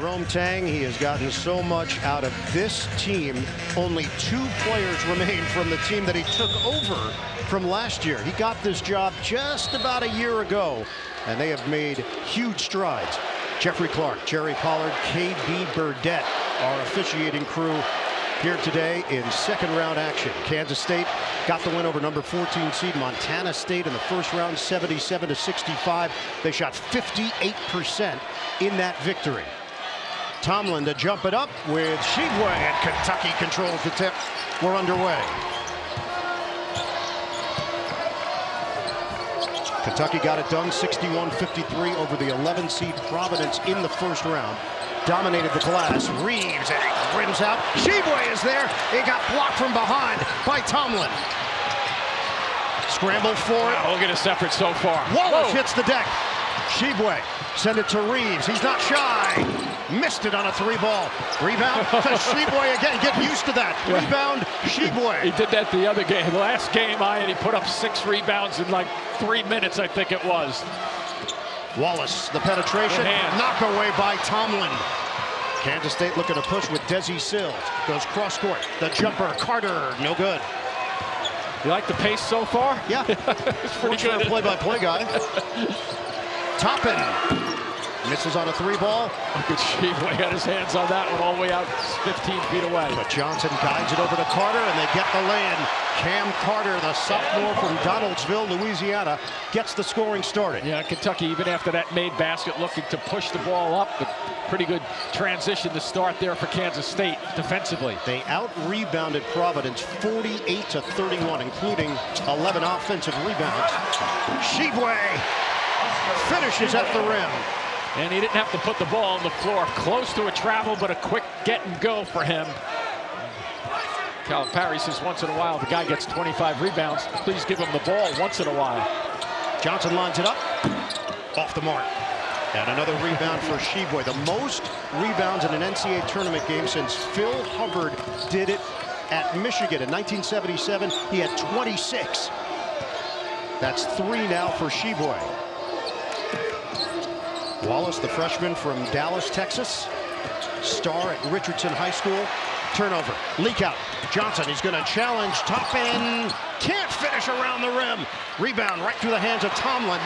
Jerome Tang, he has gotten so much out of this team. Only two players remain from the team that he took over from last year. He got this job just about a year ago, and they have made huge strides. Jeffrey Clark, Jerry Pollard, KB Burdett, our officiating crew here today in second round action. Kansas State got the win over number 14 seed Montana State in the first round 77 to 65. They shot 58% in that victory. Tomlin to jump it up with Tshiebwe and Kentucky controls the tip. We're underway. Kentucky got it done 61-53 over the 11 seed Providence in the first round. Dominated the glass. Reeves and it rims out. Tshiebwe is there. He got blocked from behind by Tomlin. Scramble for it. Look at his effort so far. Wallace Whoa. hits the deck. Tshiebwe send it to Reeves. He's not shy. Missed it on a three ball. Rebound to Tshiebwe again. Get used to that. Rebound, Tshiebwe. He did that the other game. Last game, I and he put up six rebounds in like three minutes, I think it was. Wallace, the penetration, knock away by Tomlin. Kansas State looking to push with Desi Sills. Goes cross court. The jumper, Carter, no good. You like the pace so far? Yeah. it's pretty good. play-by-play -play guy. Toppin Misses on a three ball. Look at got his hands on that one all the way out 15 feet away. But Johnson guides it over to Carter, and they get the lay-in. Cam Carter, the sophomore from Donaldsonville, Louisiana, gets the scoring started. Yeah, Kentucky, even after that made basket, looking to push the ball up, but pretty good transition to start there for Kansas State defensively. They out-rebounded Providence 48 to 31, including 11 offensive rebounds. Tshiebwe finishes at the rim. And he didn't have to put the ball on the floor. Close to a travel, but a quick get and go for him. Calipari says once in a while the guy gets 25 rebounds. Please give him the ball once in a while. Johnson lines it up. Off the mark. And another rebound for Tshiebwe. The most rebounds in an NCAA tournament game since Phil Hubbard did it at Michigan in 1977. He had 26. That's three now for Tshiebwe. Wallace, the freshman from Dallas, Texas. Star at Richardson High School. Turnover. Leak out. Johnson, he's going to challenge. Top end. Can't finish around the rim. Rebound right through the hands of Tomlin.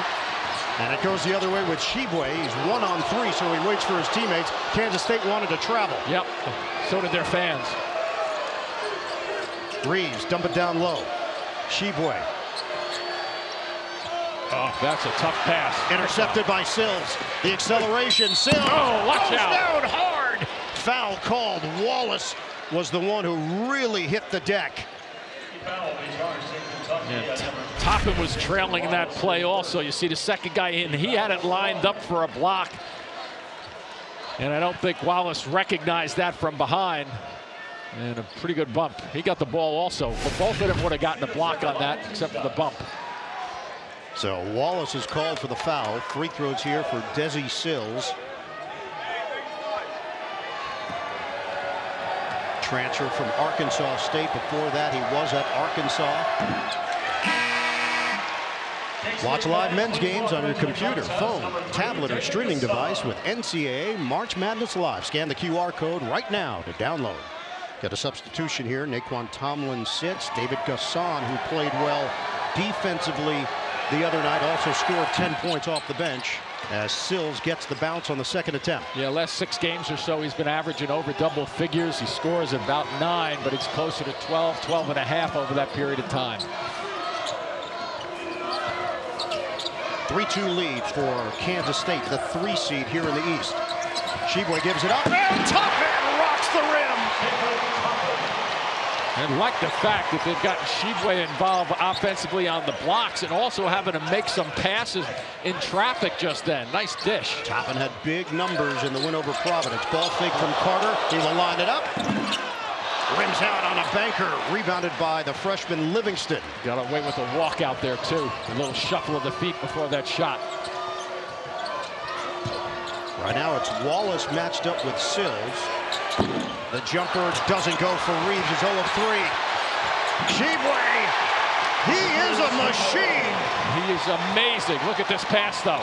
And it goes the other way with Tshiebwe. He's one on three, so he waits for his teammates. Kansas State wanted to travel. Yep. So did their fans. Reeves dump it down low. Tshiebwe Oh, that's a tough pass. Intercepted by Sills. The acceleration. Sills. Oh, watch out. down hard. Foul called. Wallace was the one who really hit the deck. And Toppin was trailing in that play also. You see the second guy in. He had it lined up for a block. And I don't think Wallace recognized that from behind. And a pretty good bump. He got the ball also. But both of them would have gotten a block on that except for the bump. So Wallace is called for the foul. Free throws here for Desi Sills. Transfer from Arkansas State. Before that, he was at Arkansas. Watch live men's games on your computer, phone, tablet, or streaming device with NCAA March Madness Live. Scan the QR code right now to download. Got a substitution here. Nae'Qwan Tomlin sits. David N'Guessan, who played well defensively the other night also scored 10 points off the bench as Sills gets the bounce on the second attempt. Yeah, last six games or so, he's been averaging over double figures. He scores about nine, but it's closer to 12, 12 and a half over that period of time. 3-2 lead for Kansas State, the three seed here in the East. Tshiebwe gives it up, and top man rocks the rim. And like the fact that they've gotten Tshiebwe involved offensively on the blocks and also having to make some passes in traffic just then. Nice dish. Toppin had big numbers in the win over Providence. Ball fake from Carter. He will line it up. Rims out on a banker. Rebounded by the freshman Livingston. Got away with a walk out there, too. A little shuffle of the feet before that shot. Right now it's Wallace matched up with Sills. The jumper doesn't go for Reeves. It's 0 of 3. Tshiebwe, he is a machine. He is amazing. Look at this pass, though.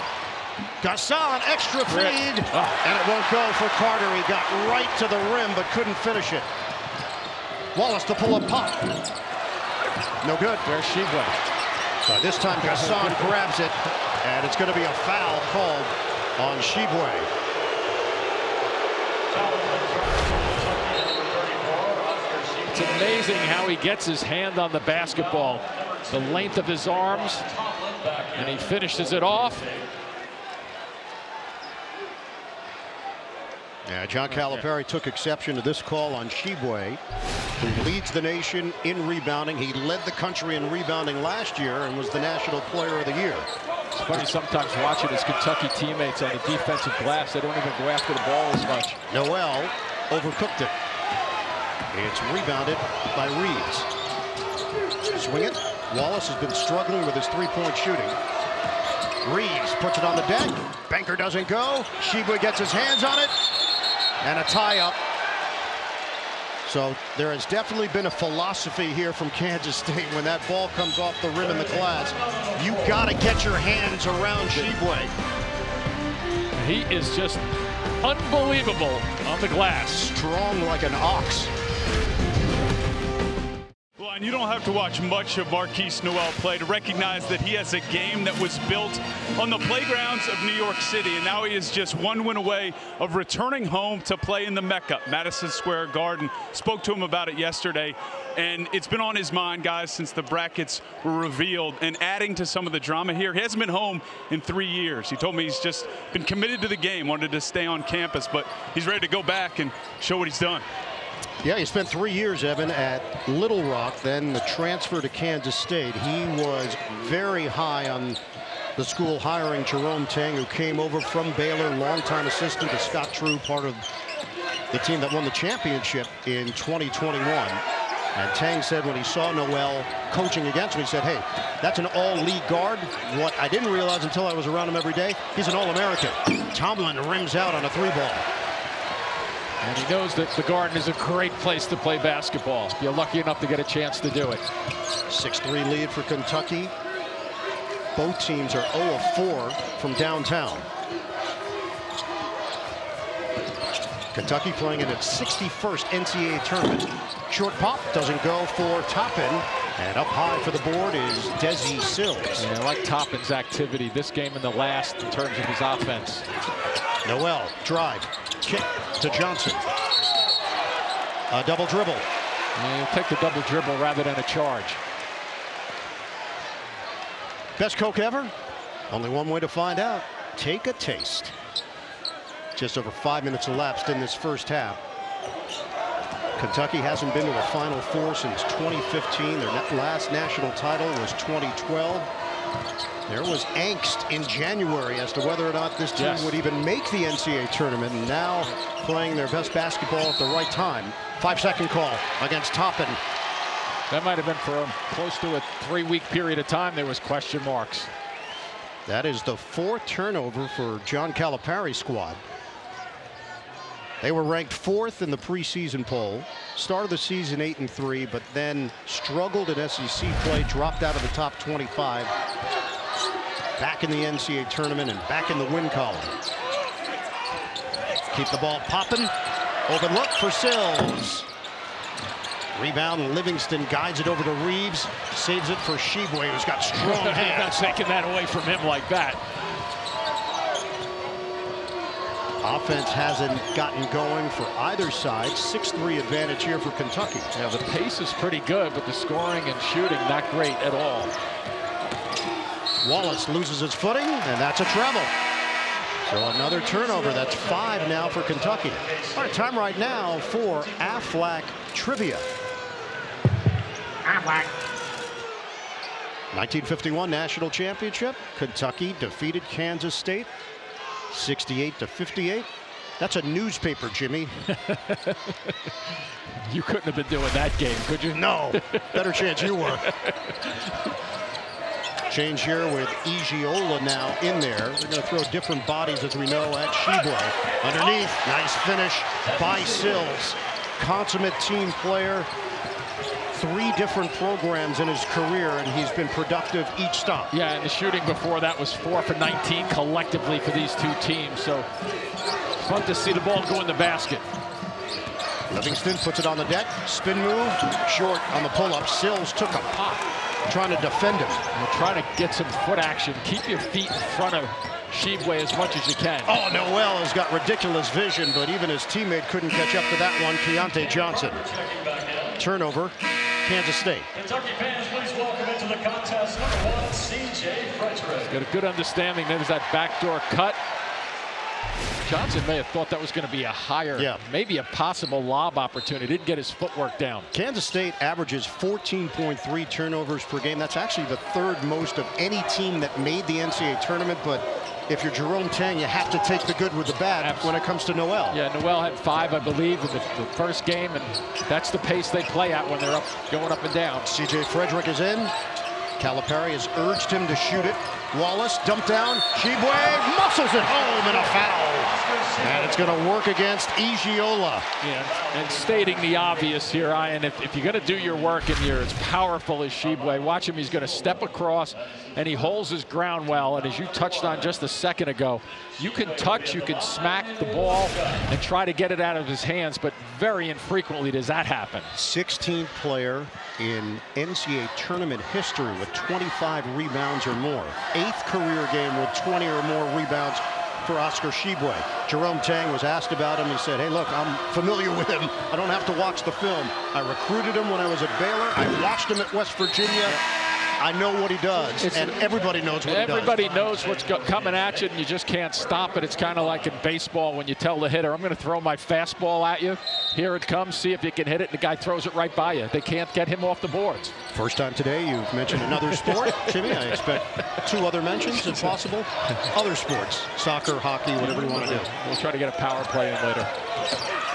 N'Guessan, extra feed, Oh. and it won't go for Carter. He got right to the rim, but couldn't finish it. Wallace to pull up pop. No good. There's Tshiebwe. So this time N'Guessan grabs it, and it's going to be a foul called on Tshiebwe. It's amazing how he gets his hand on the basketball. The length of his arms, and he finishes it off. Yeah, John Calipari took exception to this call on Tshiebwe, who leads the nation in rebounding. He led the country in rebounding last year and was the National Player of the Year. It's funny sometimes watching his Kentucky teammates on the defensive glass. They don't even go after the ball as much. Nowell overcooked it. It's rebounded by Reeves. Swing it. Wallace has been struggling with his three-point shooting. Reeves puts it on the deck. Banker doesn't go. Tshiebwe gets his hands on it. And a tie-up. So there has definitely been a philosophy here from Kansas State when that ball comes off the rim in the glass. You got to get your hands around Tshiebwe. He is just unbelievable on the glass. Strong like an ox. You don't have to watch much of Markquis Nowell play to recognize that he has a game that was built on the playgrounds of New York City. And now he is just one win away of returning home to play in the Mecca, Madison Square Garden. Spoke to him about it yesterday. And it's been on his mind, guys, since the brackets were revealed. And adding to some of the drama here, he hasn't been home in three years. He told me he's just been committed to the game, wanted to stay on campus, but he's ready to go back and show what he's done. Yeah, he spent three years, Evan, at Little Rock, then the transfer to Kansas State. He was very high on the school hiring Jerome Tang, who came over from Baylor, longtime assistant to Scott Drew, part of the team that won the championship in 2021. And Tang said when he saw Nowell coaching against him, he said, hey, that's an all-league guard. What I didn't realize until I was around him every day, he's an All-American. Tomlin rims out on a three ball. And he knows that the Garden is a great place to play basketball. You're lucky enough to get a chance to do it. 6-3 lead for Kentucky. Both teams are 0 of 4 from downtown. Kentucky playing in its 61st NCAA tournament. Short pop doesn't go for Toppin. And up high for the board is Desi Sills. And I like Toppin's activity this game and the last in terms of his offense. Nowell, drive, kick to Johnson. A double dribble. And he'll take the double dribble rather than a charge. Best Coke ever? Only one way to find out. Take a taste. Just over five minutes elapsed in this first half. Kentucky hasn't been to a Final Four since 2015. Their last national title was 2012. There was angst in January as to whether or not this team Yes. would even make the NCAA tournament. And now playing their best basketball at the right time. Five second call against Toppin. That might have been for a, close to a three-week period of time. There was question marks. That is the fourth turnover for John Calipari's squad. They were ranked fourth in the preseason poll. Started the season 8 and 3, but then struggled in SEC play, dropped out of the top 25. Back in the NCAA tournament and back in the win column. Keep the ball popping. Open look for Sills. Rebound, Livingston guides it over to Reeves. Saves it for Tshiebwe, who's got strong You're not hands. taking that away from him like that. Offense hasn't gotten going for either side. 6-3 advantage here for Kentucky. Yeah, the pace is pretty good, but the scoring and shooting not great at all. Wallace loses his footing, and that's a treble. So another turnover. That's five now for Kentucky. All right, time right now for Aflac Trivia. Aflac. 1951 National Championship. Kentucky defeated Kansas State 68 to 58. That's a newspaper, Jimmy. You couldn't have been doing that game, could you? No, better chance you were. Change here with Iyiola now in there. We're going to throw different bodies, as we know, at Tshiebwe. Underneath, nice finish by Sills. Consummate team player. Three different programs in his career, and he's been productive each stop. Yeah, and the shooting before that was 4 for 19 collectively for these two teams. So fun to see the ball go in the basket. Livingston puts it on the deck. Spin move. Short on the pull-up. Sills took a pop trying to defend him. Trying to get some foot action. Keep your feet in front of Tshiebwe as much as you can. Oh, Nowell has got ridiculous vision, but even his teammate couldn't catch up to that one. Keyontae Johnson. Turnover, Kansas State. Kentucky fans, please welcome into the contest number one, C.J. Fredrick. Got a good understanding. There's that backdoor cut. Johnson may have thought that was going to be a higher, yeah. maybe a possible lob opportunity. Didn't get his footwork down. Kansas State averages 14.3 turnovers per game. That's actually the third most of any team that made the NCAA tournament, but if you're Jerome Tang, you have to take the good with the bad Absolutely. when it comes to Nowell. Yeah, Nowell had five, I believe, in the, the, first game, and that's the pace they play at when they're up, going up and down. C.J. Fredrick is in. Calipari has urged him to shoot it. Wallace dumped down. Tshiebwe muscles it home and a foul. And it's going to work against Iyiola. Yeah, and stating the obvious here, Ian, if, if you're going to do your work and you're as powerful as Tshiebwe, watch him. He's going to step across and he holds his ground well. And as you touched on just a second ago, you can touch, you can smack the ball and try to get it out of his hands, but very infrequently does that happen. 16th player in NCAA tournament history with 25 rebounds or more. Eighth career game with 20 or more rebounds for Oscar Tshiebwe. Jerome Tang was asked about him. He said, hey, look, I'm familiar with him. I don't have to watch the film. I recruited him when I was at Baylor. I watched him at West Virginia. I know what he does, it's, and everybody knows what he does. everybody knows what's coming at you, and you just can't stop it. It's kind of like in baseball when you tell the hitter, I'm going to throw my fastball at you. Here it comes. See if you can hit it. And the guy throws it right by you. They can't get him off the boards. First time today you've mentioned another sport, Jimmy. I expect two other mentions if possible. Other sports, soccer, hockey, whatever you want to do. We'll try to get a power play in later.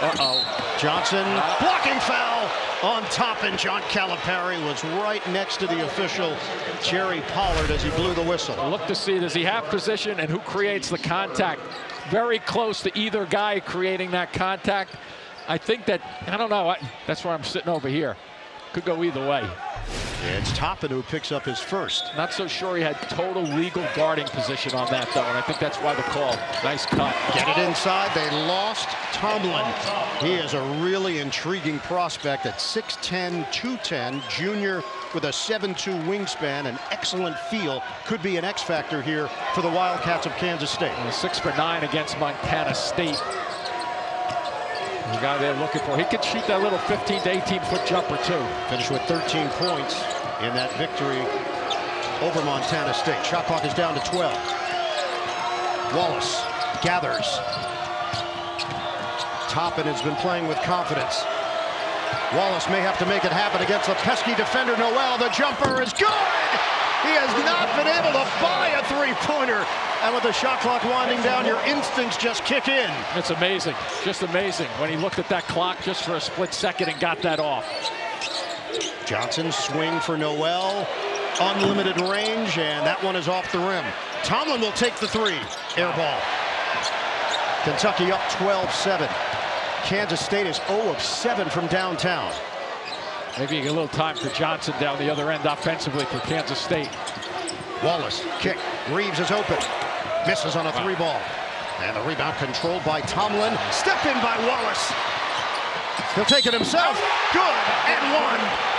Uh-oh. Johnson, uh, blocking foul on top, and John Calipari was right next to the official, Jerry Pollard, as he blew the whistle. Look to see, does he have position and who creates the contact? Very close to either guy creating that contact. I think that, I don't know, I, that's where I'm sitting over here. Could go either way. Yeah, it's Toppin who picks up his first. Not so sure he had total legal guarding position on that, though, and I think that's why the call. Nice cut. Get it inside. They lost Tomlin. He is a really intriguing prospect at 6'10", 210, junior with a 7'2 wingspan, an excellent feel. Could be an X factor here for the Wildcats of Kansas State. And six for nine against Montana State. The guy they're looking for. He could shoot that little 15 to 18 foot jumper too. Finished with 13 points in that victory over Montana State. Shot clock is down to 12. Wallace gathers. Toppin has been playing with confidence. Wallace may have to make it happen against the pesky defender Nowell. The jumper is good. He has not been able to buy a three-pointer. And with the shot clock winding down, your instincts just kick in. It's amazing, just amazing. When he looked at that clock just for a split second and got that off. Johnson swing for Nowell. Unlimited range, and that one is off the rim. Tomlin will take the three. Air ball. Kentucky up 12-7. Kansas State is 0 of 7 from downtown. Maybe a little time for Johnson down the other end offensively for Kansas State. Wallace, kick. Reeves is open. Misses on a three ball. And the rebound controlled by Tomlin. Step in by Wallace. He'll take it himself. Good. And one.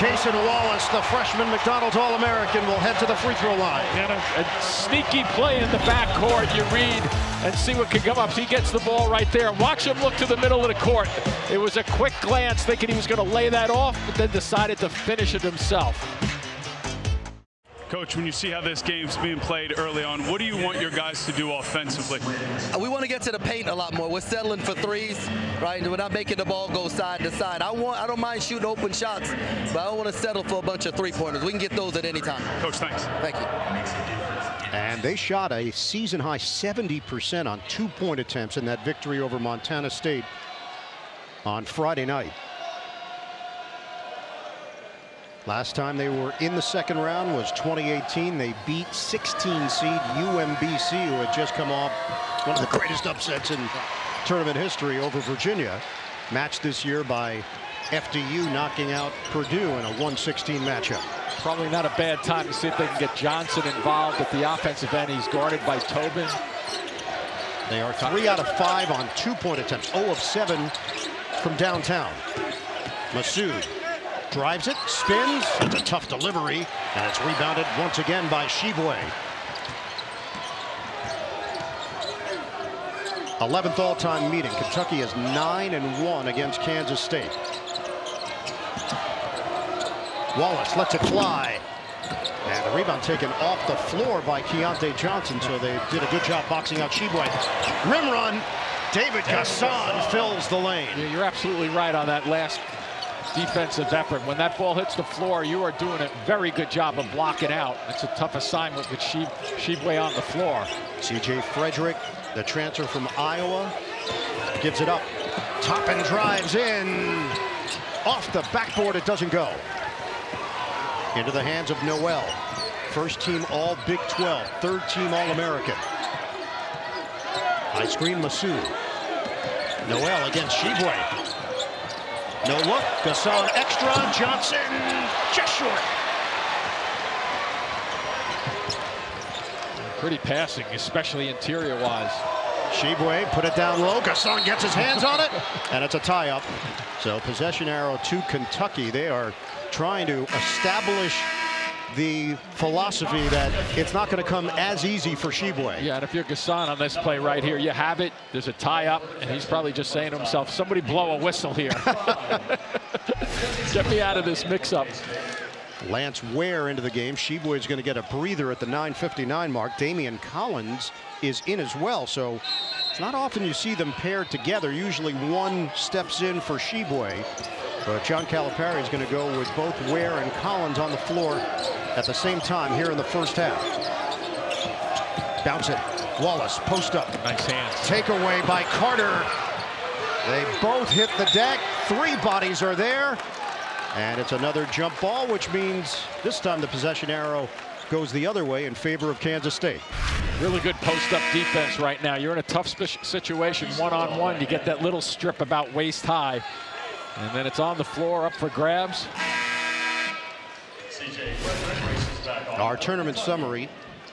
Cason Wallace, the freshman McDonald's All-American, will head to the free throw line. And a, a, sneaky play in the backcourt. You read and see what can come up. He gets the ball right there. Watch him look to the middle of the court. It was a quick glance, thinking he was going to lay that off, but then decided to finish it himself. Coach, when you see how this game's being played early on, what do you want your guys to do offensively? We want to get to the paint a lot more. We're settling for threes, right? We're not making the ball go side to side. I want, I don't mind shooting open shots, but I don't want to settle for a bunch of three-pointers. We can get those at any time. Coach, thanks. Thank you. And they shot a season-high 70% on two-point attempts in that victory over Montana State on Friday night. Last time they were in the second round was 2018. They beat 16 seed UMBC, who had just come off one of the greatest upsets in tournament history over Virginia. Matched this year by FDU knocking out Purdue in a 116 matchup. Probably not a bad time to see if they can get Johnson involved at the offensive end. He's guarded by Toppin. They are three out of five on two-point attempts. 0 of 7 from downtown. Massoud drives it, spins. It's a tough delivery, and it's rebounded once again by Tshiebwe. 11th all-time meeting. Kentucky is 9 and 1 against Kansas State. Wallace lets it fly. And the rebound taken off the floor by Keyontae Johnson, so they did a good job boxing out Tshiebwe. Rim run. David N'Guessan fills the lane. You're absolutely right on that last defensive effort. When that ball hits the floor, you are doing a very good job of blocking out. It's a tough assignment with Tshiebwe on the floor. C.J. Fredrick, the transfer from Iowa, gives it up. Toppin drives in. Off the backboard, it doesn't go. Into the hands of Nowell. First team All Big 12, third team All American. High screen Massoud. Nowell against Tshiebwe. No look. N'Guessan extra. Johnson just short. Pretty passing, especially interior wise. Tshiebwe put it down low. N'Guessan gets his hands on it, and it's a tie-up. So possession arrow to Kentucky. They are trying to establish the philosophy that it's not going to come as easy for Tshiebwe. Yeah, and if you're N'Guessan on this play right here, you have it. There's a tie-up, and he's probably just saying to himself, somebody blow a whistle here. Get me out of this mix-up. Lance Ware into the game. Tshiebwe is going to get a breather at the 9.59 mark. Daimion Collins is in as well, so it's not often you see them paired together. Usually one steps in for Tshiebwe. But John Calipari is going to go with both Ware and Collins on the floor at the same time here in the first half. Bounce it. Wallace, post up. Nice hands. Takeaway by Carter. They both hit the deck. Three bodies are there. And it's another jump ball, which means this time the possession arrow goes the other way in favor of Kansas State. Really good post-up defense right now. You're in a tough situation, one-on-one. -on -one. You get that little strip about waist high. And then it's on the floor up for grabs. Our tournament summary.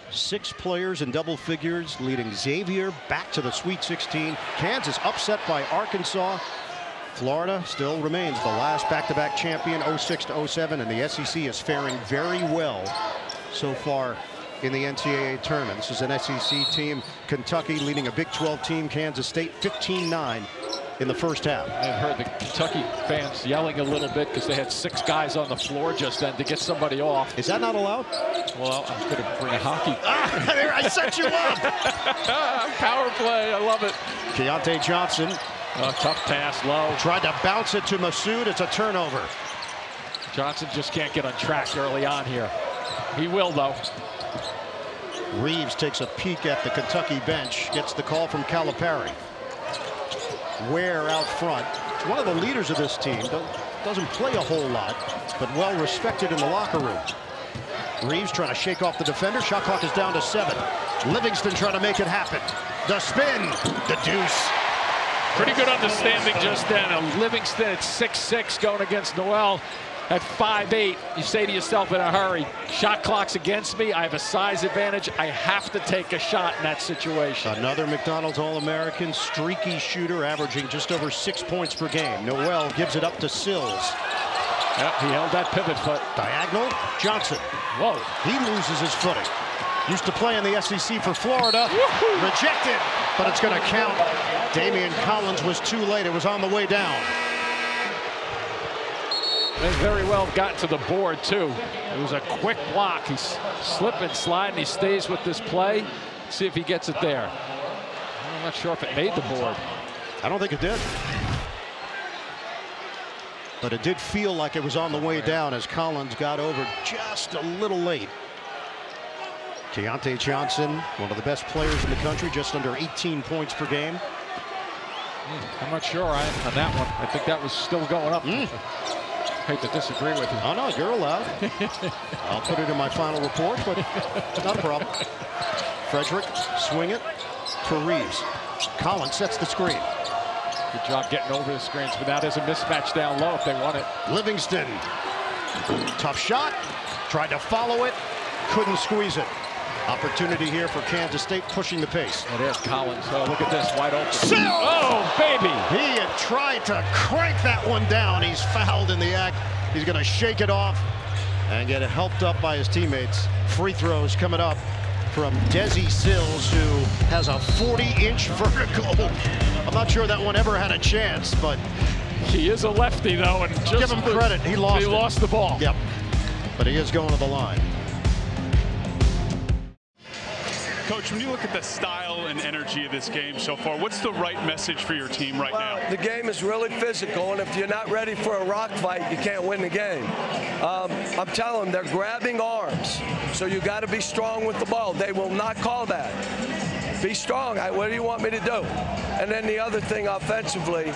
Six players in double figures leading Xavier back to the Sweet 16. Kansas upset by Arkansas. Florida still remains the last back-to-back -back champion 06 to 07 and the SEC is faring very well so far in the NCAA tournament. This is an SEC team. Kentucky leading a Big 12 team. Kansas State 15-9 in the first half. I've heard the Kentucky fans yelling a little bit because they had six guys on the floor just then to get somebody off. Is that not allowed? Well, I'm going to bring a hockey. Ah, there, I set you up. Power play. I love it. Keyontae Johnson. Oh, tough pass, low. Tried to bounce it to Massoud. It's a turnover. Johnson just can't get on track early on here. He will, though. Reeves takes a peek at the Kentucky bench, gets the call from Calipari. Ware out front. One of the leaders of this team. Doesn't play a whole lot, but well respected in the locker room. Reeves trying to shake off the defender. Shot clock is down to seven. Livingston trying to make it happen. The spin. The deuce. Pretty good understanding just then. Livingston at 6-6 going against Nowell at 5'8", you say to yourself in a hurry, shot clock's against me. I have a size advantage. I have to take a shot in that situation. Another McDonald's All-American, streaky shooter, averaging just over six points per game. Nowell gives it up to Sills. Yep, he held that pivot foot. Diagonal, Johnson. Whoa. He loses his footing. Used to play in the SEC for Florida. Rejected, but it's going to count. Daimion Collins was too late. It was on the way down. May very well have gotten to the board, too. It was a quick block. He's slipping, sliding. He stays with this play. See if he gets it there. I'm not sure if it made the board. I don't think it did. But it did feel like it was on the way down as Collins got over just a little late. Keyontae Johnson, one of the best players in the country, just under 18 points per game. Mm, I'm not sure on that one. I think that was still going up. Mm. Hate to disagree with you. Oh, no, you're allowed. I'll put it in my final report, but not a problem. Fredrick, swing it for Reeves. Collins sets the screen. Good job getting over the screens, but that is a mismatch down low if they want it. Livingston. Tough shot. Tried to follow it. Couldn't squeeze it. Opportunity here for Kansas State pushing the pace. And there's Collins. Oh, look at this, wide open. Sills! Oh, baby! He had tried to crank that one down. He's fouled in the act. He's going to shake it off and get it helped up by his teammates. Free throws coming up from Desi Sills, who has a 40-inch vertical. I'm not sure that one ever had a chance, but He is a lefty, though, and just give him credit. He lost He it. lost the ball. Yep. But he is going to the line. Coach, when you look at the style and energy of this game so far, what's the right message for your team right now? The game is really physical, and if you're not ready for a rock fight, you can't win the game. Um, I'm telling them, they're grabbing arms, so you got to be strong with the ball. They will not call that. Be strong. I, what do you want me to do? And then the other thing offensively,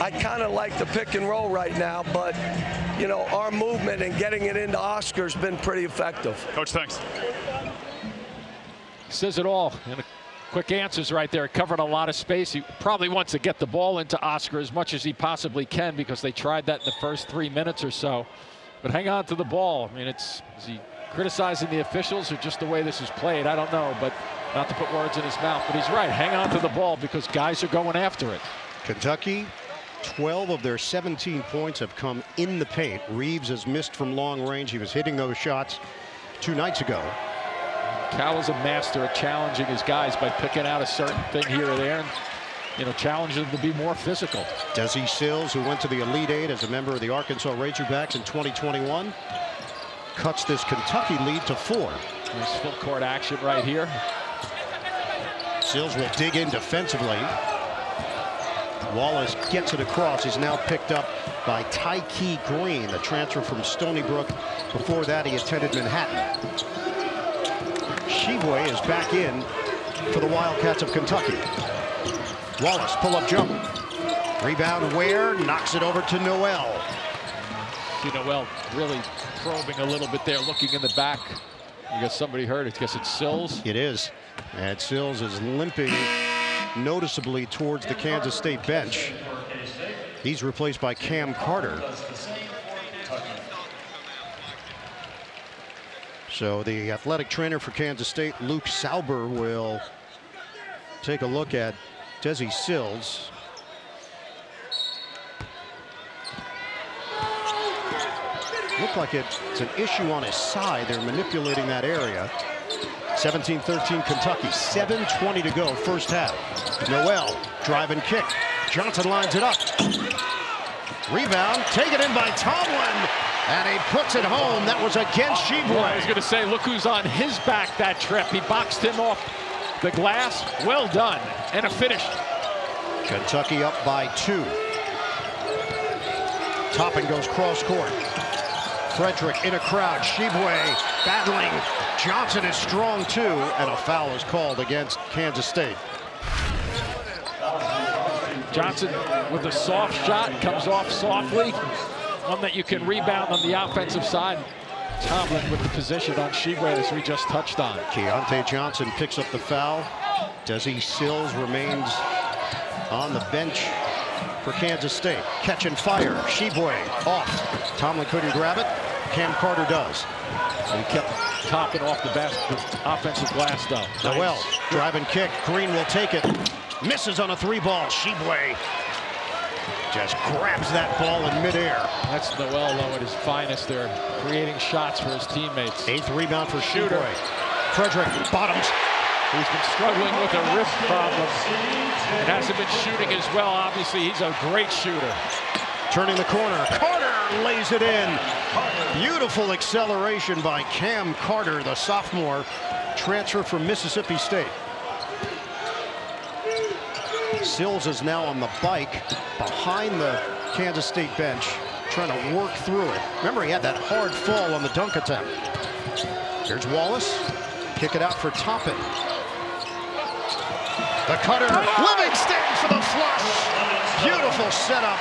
I kind of like the pick and roll right now, but you know our movement and getting it into Oscar's been pretty effective. Coach, thanks. Says it all. And quick answers right there. Covered a lot of space. He probably wants to get the ball into Oscar as much as he possibly can because they tried that in the first three minutes or so. But hang on to the ball. I mean, it's is he criticizing the officials or just the way this is played? I don't know, but not to put words in his mouth. But he's right. Hang on to the ball because guys are going after it. Kentucky, 12 of their 17 points have come in the paint. Reeves has missed from long range. He was hitting those shots two nights ago. Cal is a master at challenging his guys by picking out a certain thing here or there and, you know, challenging them to be more physical. Desi Sills, who went to the Elite Eight as a member of the Arkansas Razorbacks in 2021, cuts this Kentucky lead to four. There's full court action right here. Sills will dig in defensively. Wallace gets it across. He's now picked up by Tykei Greene, a transfer from Stony Brook. Before that, he attended Manhattan. Tshiebwe is back in for the Wildcats of Kentucky. Wallace, pull-up jump. Rebound Ware, knocks it over to Nowell. See Nowell really probing a little bit there, looking in the back. I guess somebody heard it. I guess it's Sills. It is. And Sills is limping noticeably towards the Kansas State bench. He's replaced by Cam Carter. So the athletic trainer for Kansas State, Luke Sauber, will take a look at Desi Sills. Looked like it's an issue on his side. They're manipulating that area. 17-13 Kentucky. 7.20 to go, first half. Nowell, drive and kick. Johnson lines it up. Rebound, taken in by Tomlin. And he puts it home. That was against Well, I was going to say, look who's on his back that trip. He boxed him off the glass. Well done. And a finish. Kentucky up by two. Toppin goes cross court. Fredrick in a crowd. Tshiebwe battling. Johnson is strong too. And a foul is called against Kansas State. Johnson with a soft shot, comes off softly. One that you can rebound on the offensive side. Tomlin with the position on Tshiebwe as we just touched on. Keyontae Johnson picks up the foul. Desi Sills remains on the bench for Kansas State. Catch and fire. Tshiebwe off. Tomlin couldn't grab it. Cam Carter does. And he kept topping off the best the offensive glass though. Nowell, Nice. drive and kick. Greene will take it. Misses on a three ball. Tshiebwe just grabs that ball in midair. That's Nowell though at his finest there, creating shots for his teammates. Eighth rebound for Shooter. Tshiebwe. Fredrick bottoms. He's been struggling with a wrist problem and hasn't been shooting as well. Obviously, he's a great shooter. Turning the corner. Carter lays it in. Beautiful acceleration by Cam Carter, the sophomore transfer from Mississippi State. Sills is now on the bike behind the Kansas State bench, trying to work through it. Remember, he had that hard fall on the dunk attempt. Here's Wallace. Kick it out for Toppin. The cutter. Livingston for the flush. Beautiful setup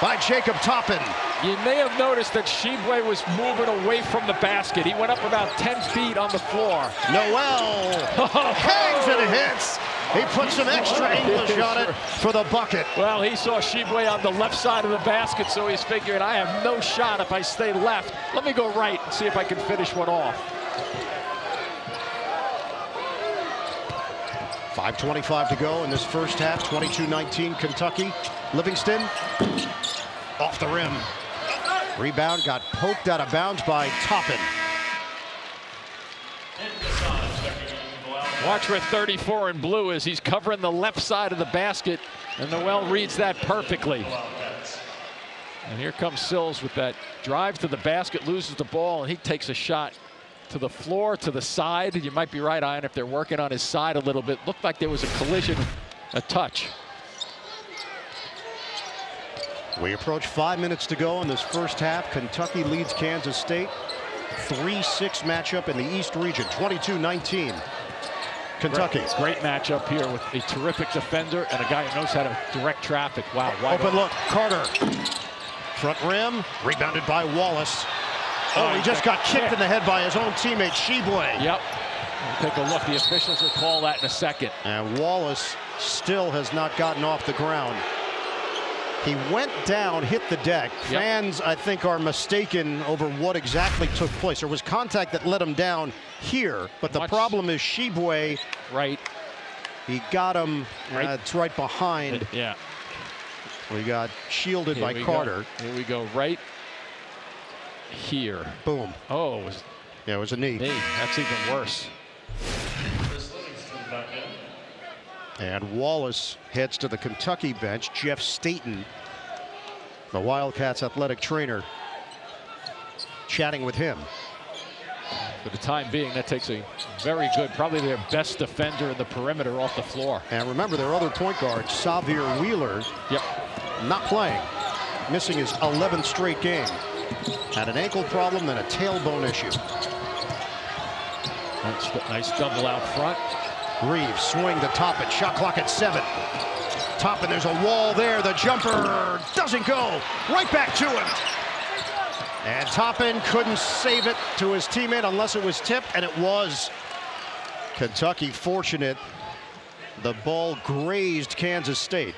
by Jacob Toppin. You may have noticed that Tshiebwe was moving away from the basket. He went up about 10 feet on the floor. Nowell hangs and hits. He put some extra English on it for the bucket. Well, he saw Tshiebwe on the left side of the basket, so he's figuring I have no shot if I stay left. Let me go right and see if I can finish one off. 5.25 to go in this first half. 22-19 Kentucky. Livingston off the rim. Rebound got poked out of bounds by Toppin. Watch where 34 in blue is. He's covering the left side of the basket, and Nowell reads that perfectly. And here comes Sills with that drive to the basket, loses the ball, and he takes a shot to the floor, to the side. You might be right, Ian, if they're working on his side a little bit. Looked like there was a collision, a touch. We approach five minutes to go in this first half. Kentucky leads Kansas State. 3-6 matchup in the East region, 22-19. Kentucky. Great, great, matchup here with a terrific defender and a guy who knows how to direct traffic. Wow. Open open. look. Carter. Front rim. Rebounded by Wallace. Oh, oh he just got kicked yeah. in the head by his own teammate, Tshiebwe. Yep. We'll take a look. The officials will call that in a second. And Wallace still has not gotten off the ground. He went down, hit the deck. Yep. Fans, I think, are mistaken over what exactly took place. There was contact that let him down here, but the Much problem is Tshiebwe. Right. He got him. Right. Uh, it's right behind. Yeah. We got shielded here by Carter. Go. Here we go. Right here. Boom. Oh, it was. Yeah, it was a knee. Knee. That's even worse. And Wallace heads to the Kentucky bench. Jeff Staten, the Wildcats athletic trainer, chatting with him. For the time being, that takes a very good, probably their best defender in the perimeter off the floor. And remember their other point guard, Sahvir Wheeler, yep. not playing, missing his 11th straight game. Had an ankle problem and a tailbone issue. That's nice double out front. Reeves swing to Toppin. Shot clock at seven. Toppin, there's a wall there. The jumper doesn't go. Right back to him. And Toppin couldn't save it to his teammate unless it was tipped, and it was. Kentucky fortunate. The ball grazed Kansas State.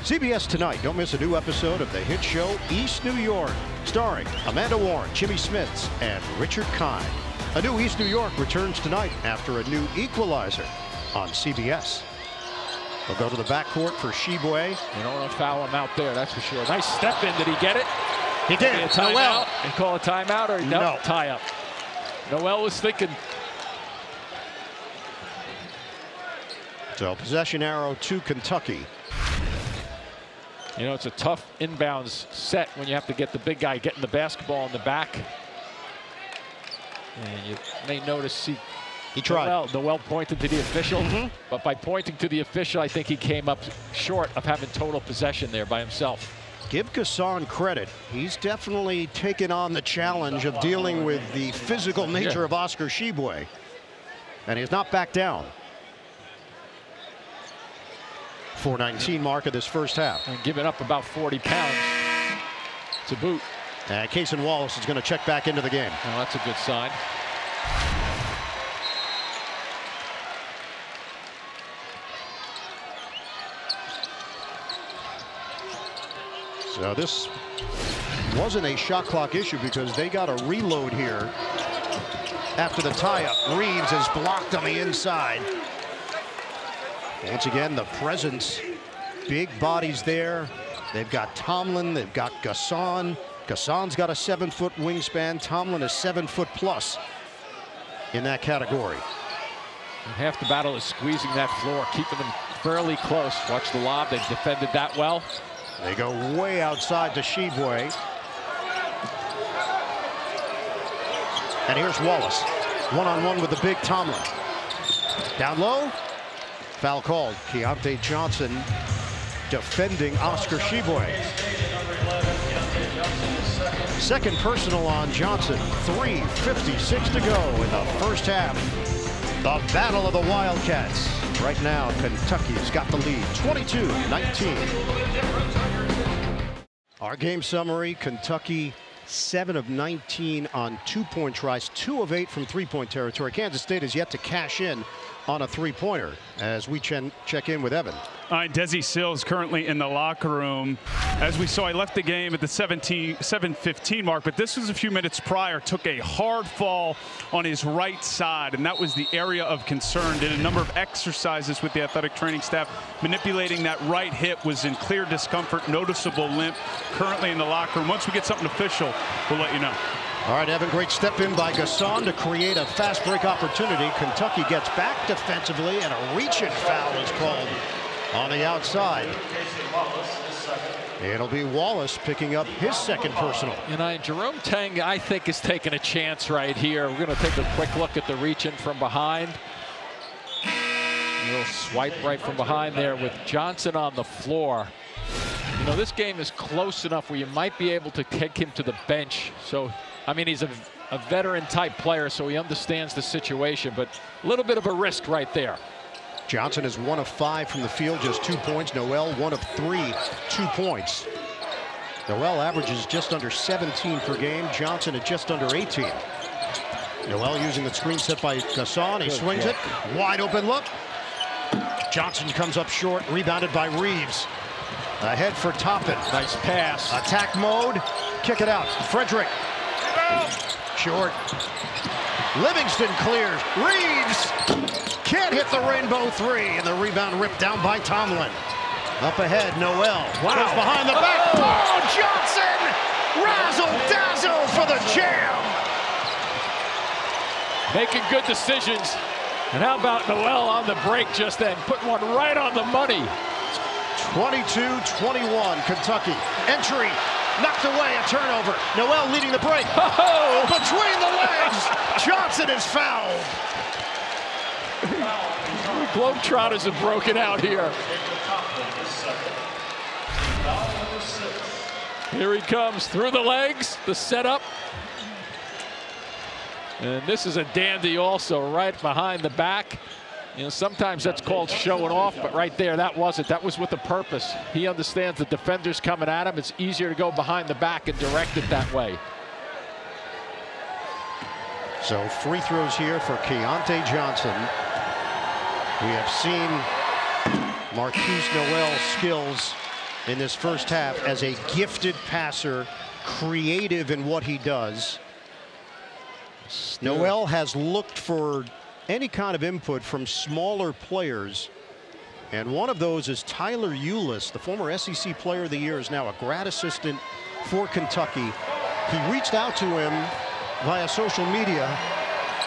CBS Tonight. Don't miss a new episode of the hit show East New York, starring Amanda Warren, Jimmy Smits, and Richard Kind. A new East New York returns tonight after a new equalizer on CBS. They'll go to the backcourt for Tshiebwe. You don't want to foul him out there, that's for sure. Nice step in. Did he get it? He did. A timeout. He call a timeout or no, no. tie up. Nowell was thinking. So possession arrow to Kentucky. You know, it's a tough inbounds set when you have to get the big guy getting the basketball in the back. And you may notice he he tried. Well, Nowell pointed to the official, mm -hmm. but by pointing to the official, I think he came up short of having total possession there by himself. Give N'Guessan credit. He's definitely taken on the challenge of dealing with the physical nature yeah. of Oscar Tshiebwe. And he's not backed down. 419 mark of this first half. And giving up about 40 pounds. to boot. And Cason Wallace is going to check back into the game. Well, that's a good sign. So this wasn't a shot clock issue because they got a reload here after the tie-up. Reeves is blocked on the inside. Once again, the presence, big bodies there. They've got Tomlin, they've got N'Guessan, N'Guessan's got a seven foot wingspan. Tomlin is seven foot plus in that category. And half the battle is squeezing that floor, keeping them fairly close. Watch the lob. They've defended that well. They go way outside to Tshiebwe. And here's Wallace. One-on-one -on -one with the big Tomlin. Down low. Foul called. Keyontae Johnson defending Oscar Tshiebwe. Second personal on Johnson. 3.56 to go in the first half. The battle of the Wildcats. Right now, Kentucky's got the lead, 22-19. Our game summary, Kentucky 7 of 19 on two-point tries, 2 of 8 from three-point territory. Kansas State has yet to cash in on a three-pointer as we ch check in with Evan. Right, Desi Sills currently in the locker room. As we saw, he left the game at the 17, 7:15 mark, but this was a few minutes prior. Took a hard fall on his right side, and that was the area of concern. Did a number of exercises with the athletic training staff, manipulating that right hip. Was in clear discomfort, noticeable limp. Currently in the locker room. Once we get something official, we'll let you know. All right, Evan, great step in by N'Guessan to create a fast break opportunity. Kentucky gets back defensively, and a reach-in foul is called on the outside. It'll be Wallace picking up his second personal. And I, Jerome Tang, I think, is taking a chance right here. We're going to take a quick look at the reach in from behind. A little swipe right from behind there with Johnson on the floor. You know, this game is close enough where you might be able to take him to the bench. So, I mean, he's a, a veteran type player, so he understands the situation, but a little bit of a risk right there. Johnson is one of five from the field, just two points. Nowell, one of three, two points. Nowell averages just under 17 per game. Johnson at just under 18. Nowell using the screen set by N'Guessan. He swings it. Wide open look. Johnson comes up short, rebounded by Reeves. Ahead for Toppin. Nice pass. Attack mode. Kick it out. Fredrick. Short. Livingston clears. Reeves can't hit the rainbow three. And the rebound ripped down by Tomlin. Up ahead, Nowell. Wow. Goes behind the back. Oh! oh, Johnson! Razzle dazzle for the jam. Making good decisions. And how about Nowell on the break just then? Putting one right on the money. 22-21, Kentucky. Entry knocked away, a turnover. Nowell leading the break. Oh! Between the legs, Johnson is fouled. Globetrotters have broken out here. Here he comes through the legs, the setup. And this is a dandy also right behind the back. You know, sometimes that's called showing off, but right there, that wasn't. That was with a purpose. He understands the defender's coming at him. It's easier to go behind the back and direct it that way. So free throws here for Keyontae Johnson. We have seen Markquis Nowell skills in this first half as a gifted passer, creative in what he does. Nowell has looked for any kind of input from smaller players. And one of those is Tyler Ulis, the former SEC Player of the Year, is now a grad assistant for Kentucky. He reached out to him via social media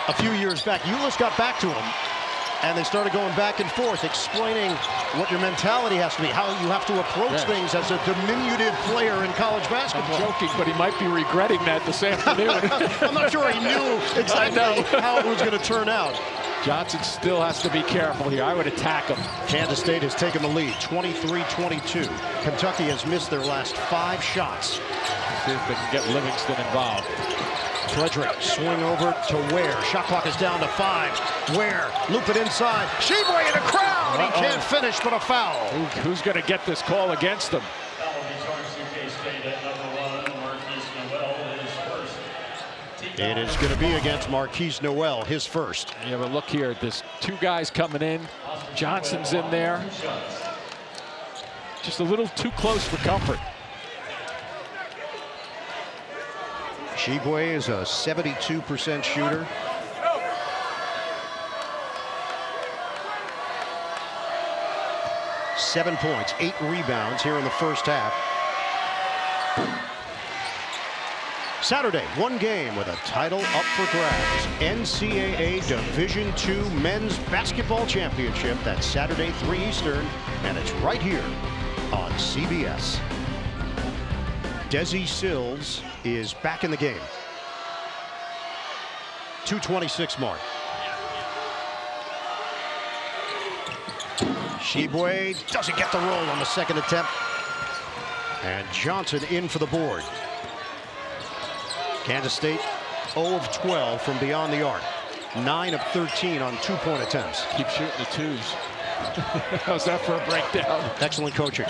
a few years back. Ulis got back to him and they started going back and forth, explaining what your mentality has to be, how you have to approach yeah. things as a diminutive player in college basketball. I'm joking, but he might be regretting that this afternoon. I'm not sure he knew exactly how it was going to turn out. Johnson still has to be careful here. I would attack him. Kansas State has taken the lead, 23-22. Kentucky has missed their last five shots. See if they can get Livingston involved. Fredrick swing over to Ware. Shot clock is down to five. Ware loop it inside. Tshiebwe in a crowd. Uh -oh. He can't finish, but a foul. Who, who's going to get this call against him? It is going to be against Markquis Nowell, his first. Yeah, but look here. There's two guys coming in. Johnson's in there. Just a little too close for comfort. Tshiebwe is a 72% shooter. Seven points, eight rebounds here in the first half. Saturday, one game with a title up for grabs. NCAA Division II Men's Basketball Championship. That's Saturday, 3 Eastern, and it's right here on CBS. Desi Sills is back in the game. 226 mark. Tshiebwe doesn't get the roll on the second attempt. And Johnson in for the board. Kansas State 0 of 12 from beyond the arc. 9 of 13 on two-point attempts. Keep shooting the twos. How's that for a breakdown? Excellent coaching.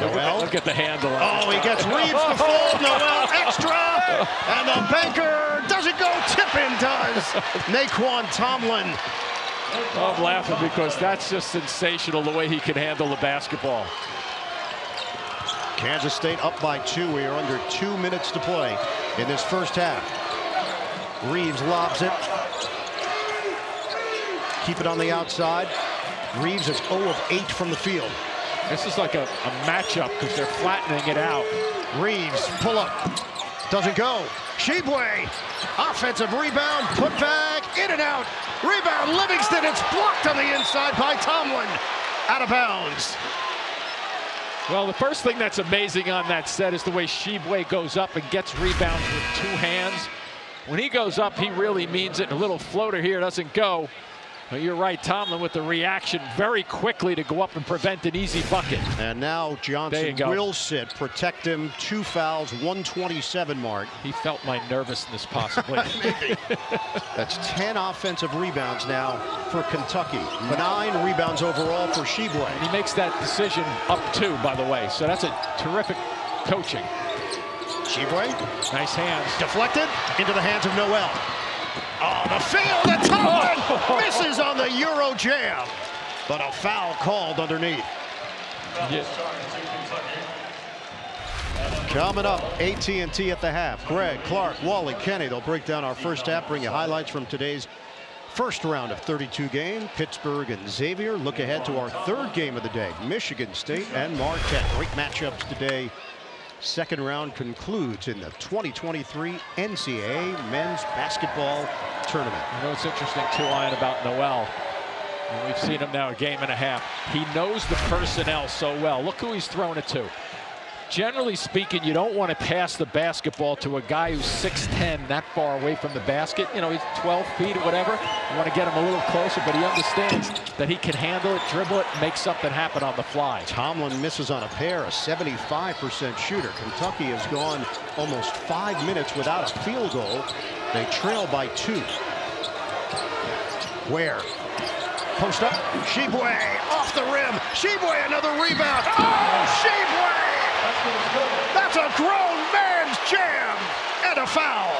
Nowell. Look at the handle. Oh, he gets Reeves to fold. Nowell extra. And the banker doesn't go. Tippin does. Nae'Qwan Tomlin. I'm laughing because that's just sensational the way he can handle the basketball. Kansas State up by two. We are under two minutes to play in this first half. Reeves lobs it. Keep it on the outside. Reeves is 0 of 8 from the field. This is like a, a matchup because they're flattening it out. Reeves, pull up. Doesn't go. Tshiebwe, offensive rebound, put back, in and out. Rebound, Livingston. It's blocked on the inside by Tomlin. Out of bounds. Well, the first thing that's amazing on that set is the way Tshiebwe goes up and gets rebounds with two hands. When he goes up, he really means it. A little floater here doesn't go. But you're right, Tomlin with the reaction very quickly to go up and prevent an easy bucket. And now Johnson will sit, protect him. Two fouls, 127 mark. He felt my nervousness possibly. That's 10 offensive rebounds now for Kentucky. Nine rebounds overall for Tshiebwe. And he makes that decision up two, by the way. So that's a terrific coaching. Tshiebwe. Nice hands. Deflected into the hands of Nowell. Oh, the field, and Tomlin misses on the Euro jam. But a foul called underneath. Yeah. Coming up, AT&T at the half. Greg, Clark, Wally, Kenny, they'll break down our first half, bring you highlights from today's first round of 32 game. Pittsburgh and Xavier look ahead to our third game of the day. Michigan State and Marquette. Great matchups today. Second round concludes in the 2023 NCAA Men's Basketball Tournament. You know, it's interesting, too, Ian, about Nowell. And we've seen him now a game and a half. He knows the personnel so well. Look who he's thrown it to generally speaking, you don't want to pass the basketball to a guy who's 6'10", that far away from the basket. You know, he's 12 feet or whatever. You want to get him a little closer, but he understands that he can handle it, dribble it, make something happen on the fly. Tomlin misses on a pair, a 75% shooter. Kentucky has gone almost five minutes without a field goal. They trail by two. Ware? Post up. Tshiebwe off the rim. Tshiebwe another rebound. Oh, Tshiebwe! That's a grown man's jam and a foul.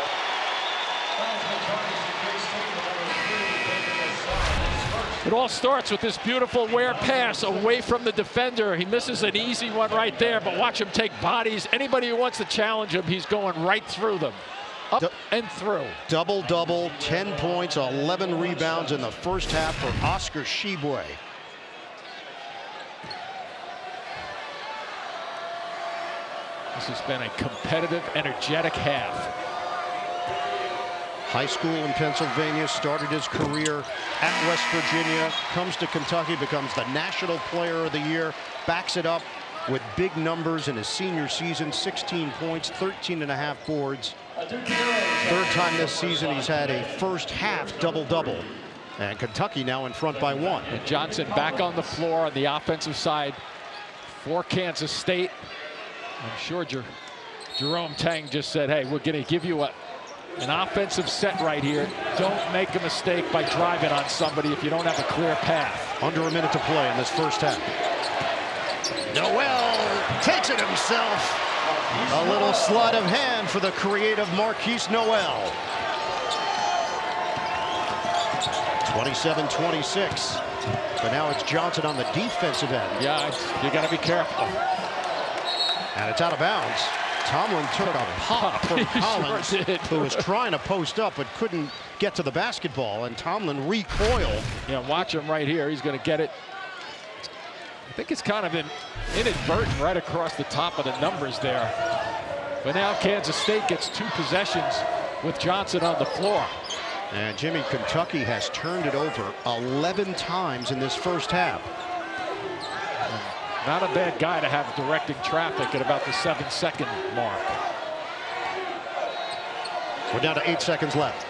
It all starts with this beautiful Ware pass away from the defender. He misses an easy one right there, but watch him take bodies. Anybody who wants to challenge him, he's going right through them. Up D and through. Double-double, 10 points, 11 rebounds in the first half for Oscar Tshiebwe. This has been a competitive, energetic half. High school in Pennsylvania, started his career at West Virginia, comes to Kentucky, becomes the National Player of the Year, backs it up with big numbers in his senior season, 16 points, 13 and a half boards. Third time this season he's had a first half double-double. And Kentucky now in front by one. And Johnson back on the floor on the offensive side for Kansas State. I'm sure Jer Jerome Tang just said, hey, we're going to give you a, an offensive set right here. Don't make a mistake by driving on somebody if you don't have a clear path. Under a minute to play in this first half. Nowell takes it himself. A little sleight of hand for the creative Markquis Nowell. 27-26. But now it's Johnson on the defensive end. Yeah, you got to be careful. And it's out of bounds. Tomlin took a pop from Collins, sure who was trying to post up but couldn't get to the basketball. And Tomlin recoiled. Yeah, watch him right here. He's going to get it. I think it's kind of an inadvertent right across the top of the numbers there. But now Kansas State gets two possessions with Johnson on the floor. And Jimmy, Kentucky has turned it over 11 times in this first half. Not a bad guy to have directing traffic at about the seven second mark. We're down to eight seconds left.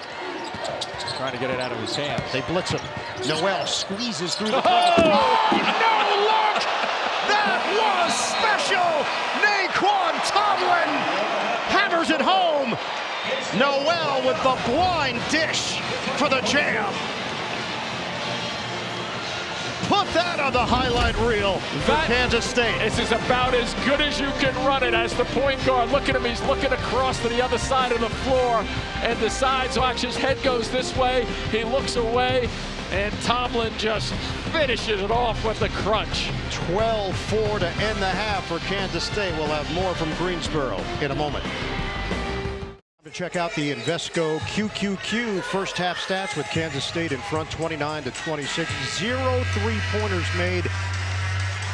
Trying to get it out of his hands. They blitz him. Nowell squeezes through the. Oh, no look! That was special! Nae'Qwan Tomlin hammers it home. Nowell with the blind dish for the jam. That on the highlight reel for That- Kansas State? This is about as good as you can run it as the point guard. Look at him, he's looking across to the other side of the floor and decides, watch, his head goes this way. He looks away, and Tomlin just finishes it off with the crunch. 12-4 to end the half for Kansas State. We'll have more from Greensboro in a moment. To check out the Invesco QQQ first half stats with Kansas State in front 29 to 26. Zero three-pointers made.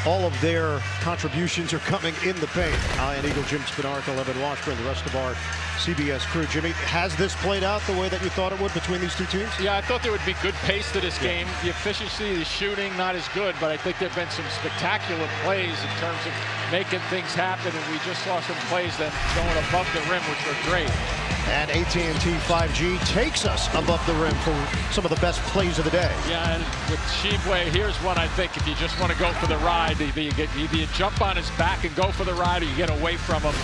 All of their contributions are coming in the paint. Ian Eagle, Jim Spanarkel, Evan Washburn, the rest of our CBS crew. Jimmy, has this played out the way that you thought it would between these two teams? Yeah, I thought there would be good pace to this game. The efficiency, the shooting, not as good, but I think there have been some spectacular plays in terms of making things happen, and we just saw some plays that going above the rim, which were great. And AT&T 5G takes us above the rim for some of the best plays of the day. Yeah, and with Tshiebwe, here's one I think if you just want to go for the ride, either you, get, either you jump on his back and go for the ride or you get away from him,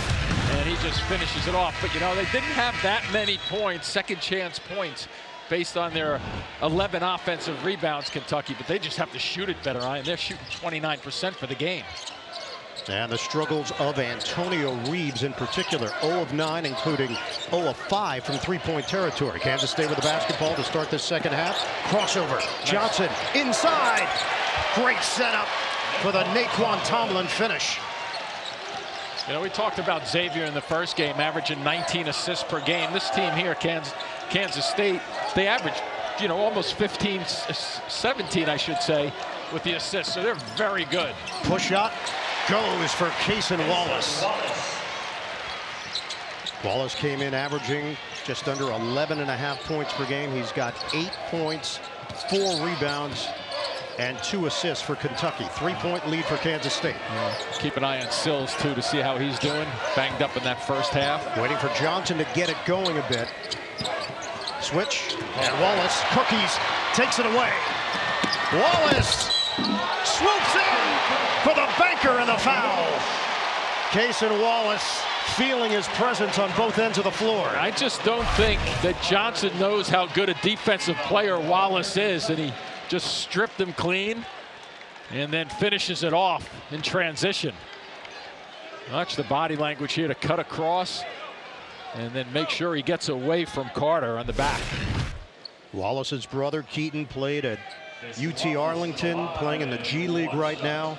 and he just finishes it off. But, you know, they didn't have that many points, second chance points, based on their 11 offensive rebounds, Kentucky, but they just have to shoot it better, and they're shooting 29% for the game. And the struggles of Antonio Reeves in particular, 0 of 9, including 0 of 5 from three-point territory. Kansas State with the basketball to start this second half. Crossover, Johnson inside. Great setup for the Nae'Qwan Tomlin finish. You know, we talked about Xavier in the first game, averaging 19 assists per game. This team here, Kansas, Kansas State, they average, you know, almost 15, 17, I should say, with the assists. So they're very good. Push shot goes for Cason Wallace. Wallace came in averaging just under 11 and a half points per game. He's got eight points, four rebounds, and two assists for Kentucky. Three-point lead for Kansas State. Yeah. Keep an eye on Sills, too, to see how he's doing. Banged up in that first half. Waiting for Johnson to get it going a bit. Switch, and Wallace, cookies, takes it away. Wallace swoops in for the banker and the foul. Cason Wallace feeling his presence on both ends of the floor. I just don't think that Johnson knows how good a defensive player Wallace is, and he just stripped him clean and then finishes it off in transition. Watch the body language here to cut across and then make sure he gets away from Carter on the back. Wallace's brother Keaton played at UT Arlington, playing in the G League right now.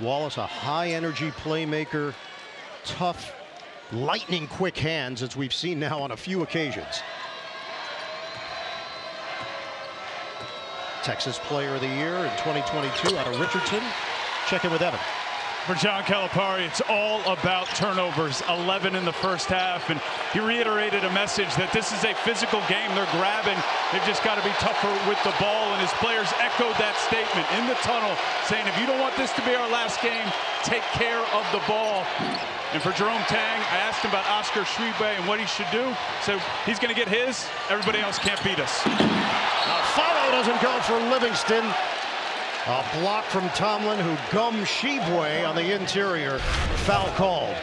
Wallace, a high energy playmaker, tough, lightning quick hands, as we've seen now on a few occasions. Texas Player of the Year in 2022 out of Richardson. Check in with Evan. For John Calipari, it's all about turnovers, 11 in the first half, and he reiterated a message that this is a physical game. They're grabbing. They've just got to be tougher with the ball, and his players echoed that statement in the tunnel, saying, if you don't want this to be our last game, take care of the ball. And for Jerome Tang, I asked him about Oscar Tshiebwe and what he should do. So he's going to get his. Everybody else can't beat us. Follow doesn't go for Livingston. A block from Tomlin who gums Tshiebwe on the interior. Foul called.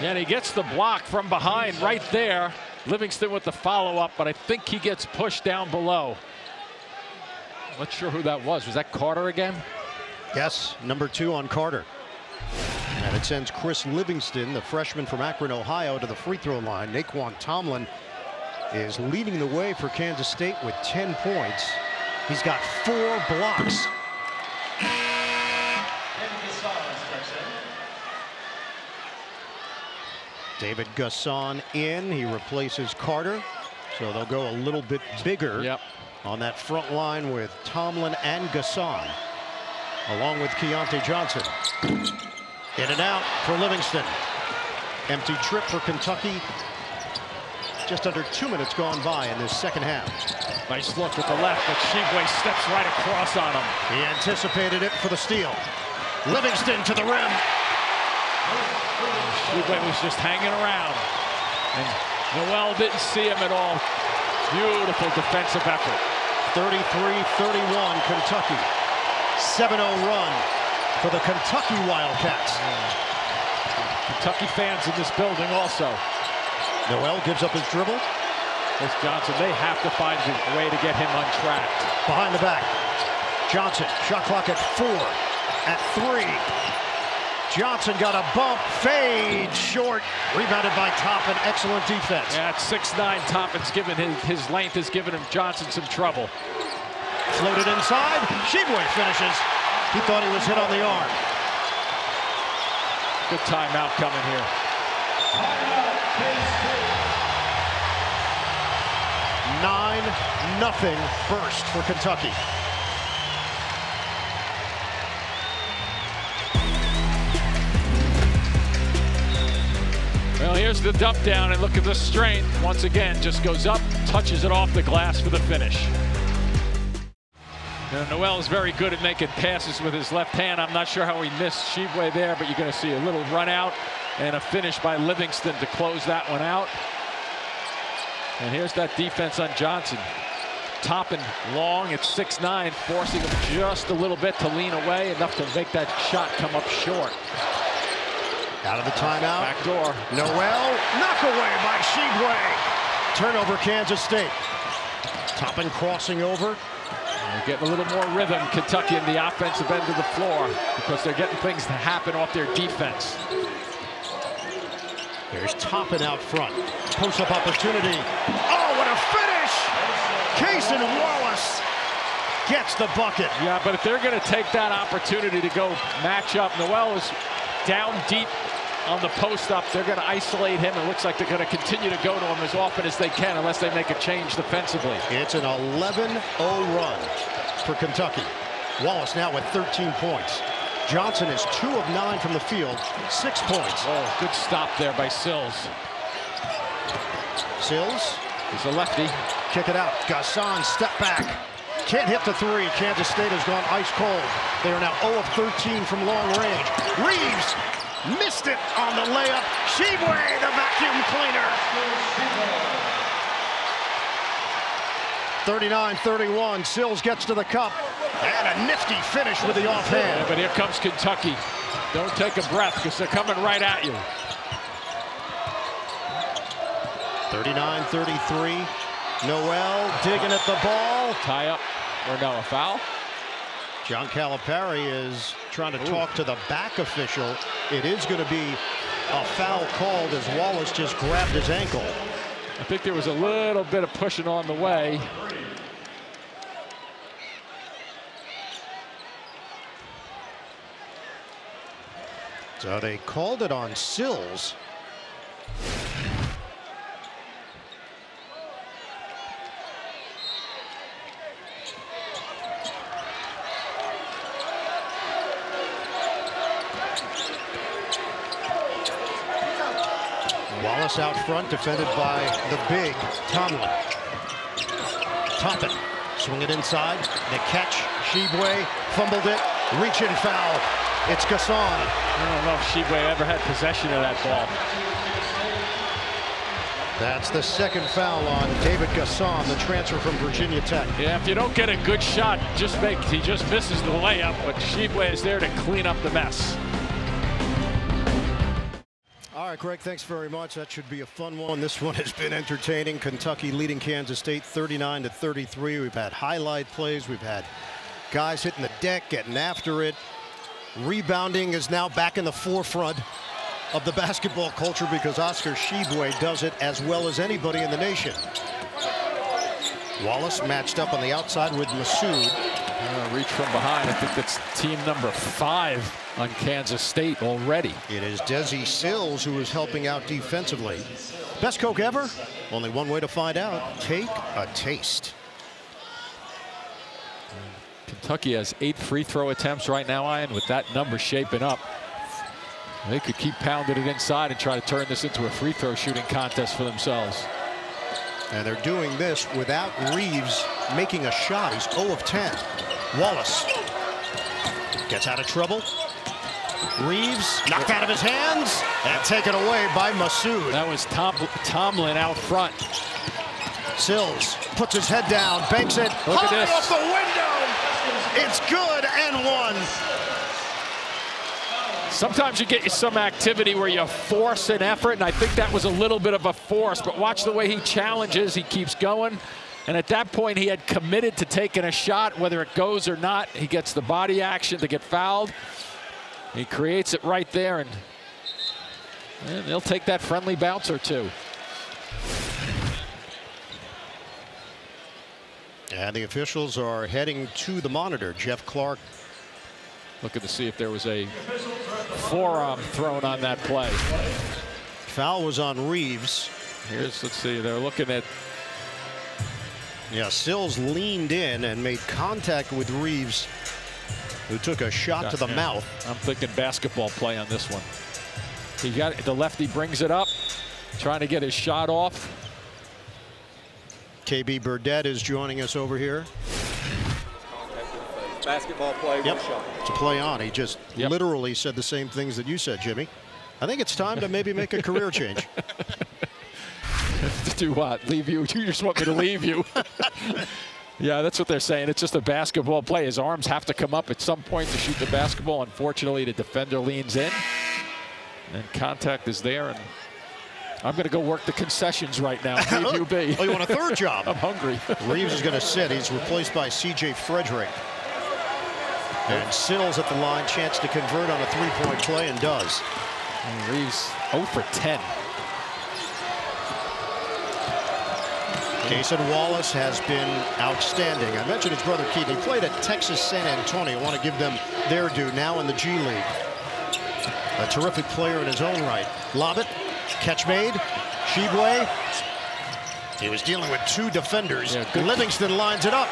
And he gets the block from behind right there. Livingston with the follow-up, but I think he gets pushed down below. Not sure who that was. Was that Carter again? Yes, number two on Carter. And it sends Chris Livingston, the freshman from Akron, Ohio, to the free throw line. Nae'Qwan Tomlin is leading the way for Kansas State with 10 points. He's got four blocks. David N'Guessan in. He replaces Carter. So they'll go a little bit bigger Yep. on that front line with Tomlin and N'Guessan, along with Keyontae Johnson. In and out for Livingston. Empty trip for Kentucky. Just under two minutes gone by in this second half. Nice look with the left, but Tshiebwe steps right across on him. He anticipated it for the steal. Livingston to the rim. Tshiebwe was just hanging around. And Nowell didn't see him at all. Beautiful defensive effort. 33-31 Kentucky. 7-0 run for the Kentucky Wildcats. Kentucky fans in this building also. Nowell gives up his dribble. This Johnson, they have to find a way to get him untracked. Behind the back. Johnson, shot clock at four, at three. Johnson got a bump, fade, short, rebounded by Toppin. Excellent defense. Yeah, at 6'9", Toppin's given his, his length has given him Johnson some trouble. Floated inside, Tshiebwe finishes. He thought he was hit on the arm. Good timeout coming here. Nine nothing burst for Kentucky. Well, here's the dump down, and look at the strength. Once again, just goes up, touches it off the glass for the finish. Now, Nowell is very good at making passes with his left hand. I'm not sure how he missed Tshiebwe there, but you're going to see a little run out and a finish by Livingston to close that one out. And here's that defense on Johnson. Toppin long at 6'9", forcing him just a little bit to lean away, enough to make that shot come up short. Out of the timeout. Back door. Nowell, knock away by Tshiebwe. Turnover Kansas State. Toppin crossing over. They're getting a little more rhythm, Kentucky, in the offensive end of the floor because they're getting things to happen off their defense. Here's Toppin out front. Post-up opportunity. Oh, what a finish! Cason Wallace gets the bucket. Yeah, but if they're going to take that opportunity to go match up, Nowell is down deep on the post up. They're going to isolate him. It looks like they're going to continue to go to him as often as they can unless they make a change defensively. It's an 11-0 run for Kentucky. Wallace now with 13 points. Johnson is two of nine from the field, six points. Oh, good stop there by Sills. Sills. He's a lefty. Kick it out. N'Guessan step back. Can't hit the three. Kansas State has gone ice cold. They are now 0 of 13 from long range. Reeves missed it on the layup. Tshiebwe, the vacuum cleaner. 39-31. Sills gets to the cup. And a nifty finish with the offhand. Yeah, but here comes Kentucky. Don't take a breath because they're coming right at you. 39-33. Nowell digging at the ball. Tie up. Or no, a foul? John Calipari is trying to talk to the back official. It is going to be a foul called as Wallace just grabbed his ankle. I think there was a little bit of pushing on the way. So they called it on Sills. Wallace out front, defended by the big Tomlin. Toppin, swing it inside. The catch, Tshiebwe fumbled it. Reach foul. It's N'Guessan. I don't know if Tshiebwe ever had possession of that ball. That's the second foul on David N'Guessan, the transfer from Virginia Tech. Yeah, if you don't get a good shot, just make he just misses the layup, but Tshiebwe is there to clean up the mess. All right, Greg, thanks very much. That should be a fun one. This one has been entertaining. Kentucky leading Kansas State 39 to 33. We've had highlight plays. We've had guys hitting the deck, getting after it. Rebounding is now back in the forefront of the basketball culture because Oscar Tshiebwe does it as well as anybody in the nation. Wallace matched up on the outside with Massoud. Uh, reach from behind. I think that's team number five on Kansas State already. It is Desi Sills who is helping out defensively. Best Coke ever? Only one way to find out. Take a taste. Kentucky has eight free throw attempts right now, Ian, with that number shaping up. They could keep pounding it inside and try to turn this into a free throw shooting contest for themselves. And they're doing this without Reeves making a shot. He's 0 of 10. Wallace gets out of trouble. Reeves knocked out of his hands and taken away by Massoud. That was Tom, Tomlin out front. Sills puts his head down, banks it Look at this. off the window. It's good and one. Sometimes you get some activity where you force an effort, and I think that was a little bit of a force, but watch the way he challenges. He keeps going, And at that point, he had committed to taking a shot, whether it goes or not. He gets the body action to get fouled. He creates it right there, and, and they'll take that friendly bounce or two. And the officials are heading to the monitor. Jeff Clark looking to see if there was a forearm thrown on that play. Foul was on Reeves. Here's, let's see, they're looking at. Yeah, Sills leaned in and made contact with Reeves, who took a shot to the yeah. mouth. I'm thinking basketball play on this one. He got the lefty brings it up, trying to get his shot off. KB Burdett is joining us over here. Basketball play, Yep, one it's a play on. He just Yep. literally said the same things that you said, Jimmy. I think it's time to maybe make a career change. to do what? Leave you? You just want me to leave you? yeah, that's what they're saying. It's just a basketball play. His arms have to come up at some point to shoot the basketball. Unfortunately, the defender leans in, and contact is there. And I'm going to go work the concessions right now. Oh, you want a third job? I'm hungry. Reeves is going to sit. He's replaced by C.J. Fredrick. And Sills at the line, chance to convert on a three-point play, and does. And Reeves 0 for 10. Cason Wallace has been outstanding. I mentioned his brother Keith. He played at Texas San Antonio. I want to give them their due now in the G League. A terrific player in his own right. Lob it. Catch made. Tshiebwe. He was dealing with two defenders. Yeah, Livingston lines it up.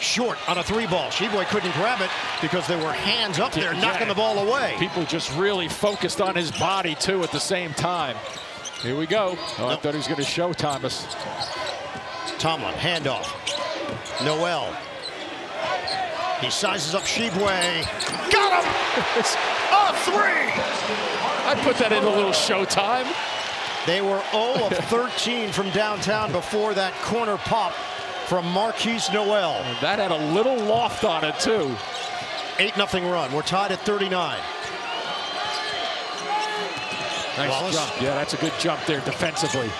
Short on a three ball. Tshiebwe couldn't grab it because there were hands up there Yeah. knocking the ball away. People just really focused on his body, too, at the same time. Here we go. Oh, I thought he was going to show Thomas. Tomlin, handoff. Nowell. He sizes up Tshiebwe. Got him! A three! I'd put that in a little showtime. They were 0 of 13 from downtown before that corner pop from Markquis Nowell. That had a little loft on it, too. 8 nothing run. We're tied at 39. Nice Wallace. jump. Yeah, that's a good jump there defensively.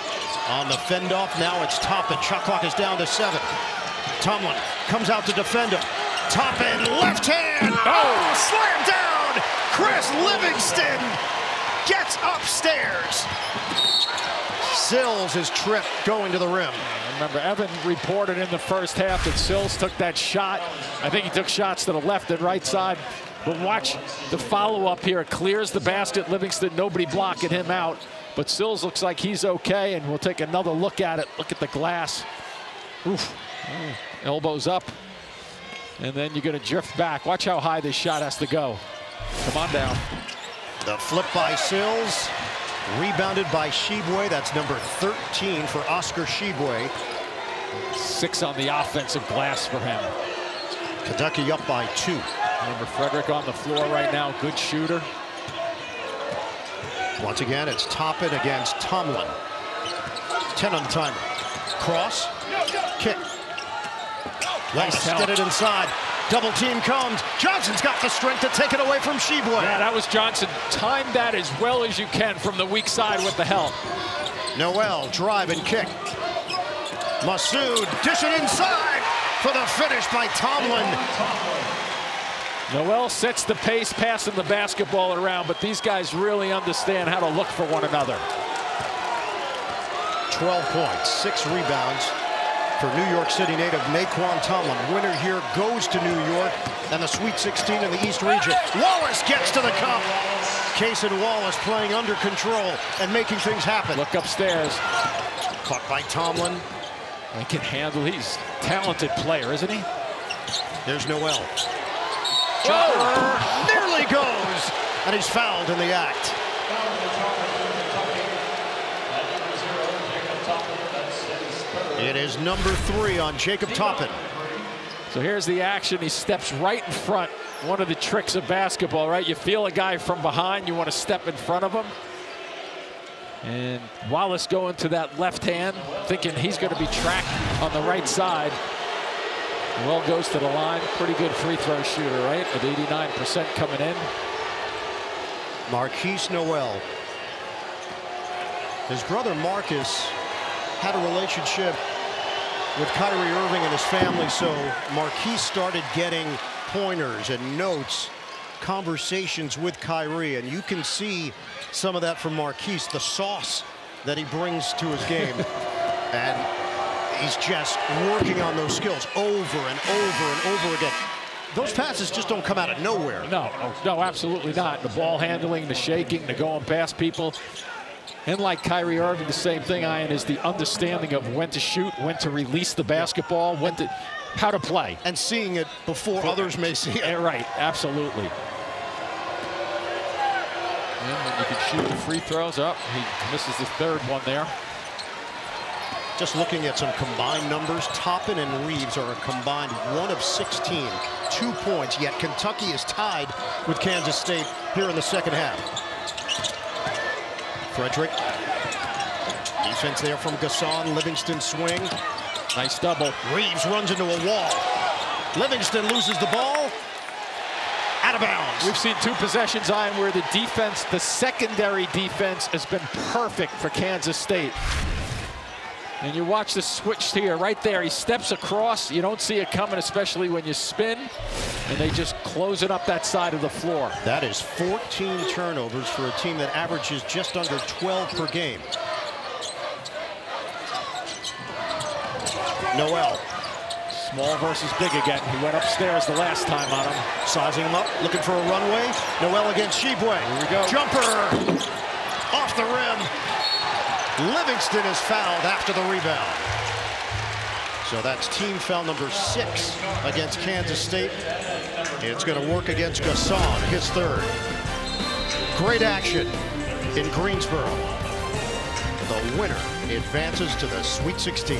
On the fend off, now it's Toppin. Shot clock is down to seven. Tomlin comes out to defend him. Toppin, left hand. Oh! oh, slam down. Chris Livingston upstairs. Sills is tripped going to the rim. Remember, Evan reported in the first half that Sills took that shot. I think he took shots to the left and right side. But watch the follow-up here. Clears the basket. Livingston, nobody blocking him out. But Sills looks like he's okay, and we'll take another look at it. Look at the glass. Oof. Elbows up. And then you're going to drift back. Watch how high this shot has to go. Come on down. The flip by Sills. Rebounded by Tshiebwe. That's number 13 for Oscar Tshiebwe. Six on the offensive glass for him. Kentucky up by two. Remember Fredrick on the floor right now. Good shooter. Once again, it's Toppin against Tomlin. 10 on the timer. Cross. Kick. Nice Let's get it inside. Double team comes. Johnson's got the strength to take it away from Tshiebwe. Yeah, that was Johnson. Time that as well as you can from the weak side with the help. Nowell, drive and kick. Massoud, dish it inside for the finish by Tomlin. Nowell sets the pace, passing the basketball around, but these guys really understand how to look for one another. 12 points, six rebounds for New York City native Nae'Qwan Tomlin. Winner here goes to New York and the Sweet 16 in the East region. Wallace gets to the cup. Cason Wallace playing under control and making things happen. Look upstairs. Caught by Tomlin. He can handle. He's talented player, isn't he? There's Nowell. Jumper nearly goes, and he's fouled in the act. It is number three on Jacob Toppin. So here's the action. He steps right in front. One of the tricks of basketball, right? You feel a guy from behind, you want to step in front of him. And Wallace going to that left hand, thinking he's going to be tracked on the right side. Well goes to the line. Pretty good free throw shooter, right? With 89% coming in. Markquis Nowell. His brother Marcus had a relationship with Kyrie Irving and his family, so Markquis started getting pointers and notes, conversations with Kyrie, and you can see some of that from Markquis, the sauce that he brings to his game. and he's just working on those skills over and over and over again. Those passes just don't come out of nowhere. No, no, absolutely not. The ball handling, the shaking, the going past people. And like Kyrie Irving, the same thing, Ian, is the understanding of when to shoot, when to release the basketball, when to how to play. And seeing it before others may see it. Yeah, right, absolutely. And you can shoot the free throws up. He misses the third one there. Just looking at some combined numbers, Toppin and Reeves are a combined one of 16, two points, yet Kentucky is tied with Kansas State here in the second half. Fredrick, defense there from N'Guessan, Livingston swing. Nice double. Reeves runs into a wall. Livingston loses the ball. Out of bounds. We've seen two possessions, Ian, where the defense, the secondary defense, has been perfect for Kansas State. And you watch the switch here, right there. He steps across. You don't see it coming, especially when you spin. And they just close it up that side of the floor. That is 14 turnovers for a team that averages just under 12 per game. Nowell. Small versus big again. He went upstairs the last time on him. Sizing him up, looking for a runway. Nowell against Tshiebwe. Here we go. Jumper off the rim. Livingston is fouled after the rebound. So that's team foul number six against Kansas State. It's going to work against N'Guessan, his third. Great action in Greensboro. The winner advances to the Sweet 16.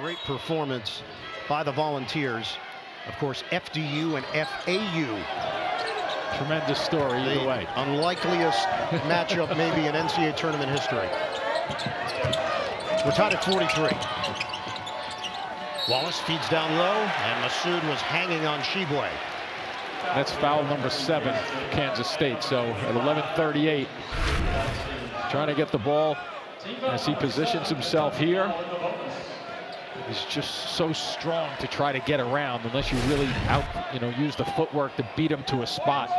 Great performance by the Volunteers. Of course, FDU and FAU Tremendous story either the way. unlikeliest matchup maybe in NCAA tournament history. We're tied at 43. Wallace feeds down low, and Massoud was hanging on Tshiebwe. That's foul number seven, Kansas State. So at 11:38, trying to get the ball as he positions himself here. He's just so strong to try to get around unless you really out, you know, use the footwork to beat him to a spot.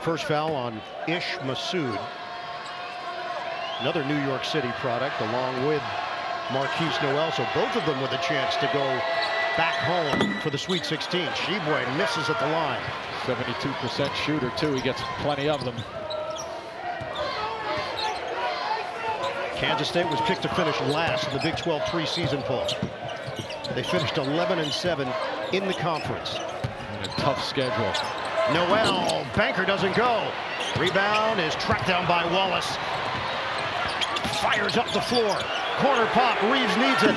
First foul on Ish Massoud. Another New York City product along with Markquis Nowell. So both of them with a chance to go back home for the Sweet 16. Tshiebwe misses at the line. 72% shooter too. He gets plenty of them. Kansas State was picked to finish last in the Big 12 preseason poll. They finished 11 and 7 in the conference. And a tough schedule. Nowell, Banker doesn't go. Rebound is tracked down by Wallace. Fires up the floor. Corner pop, Reeves needs it.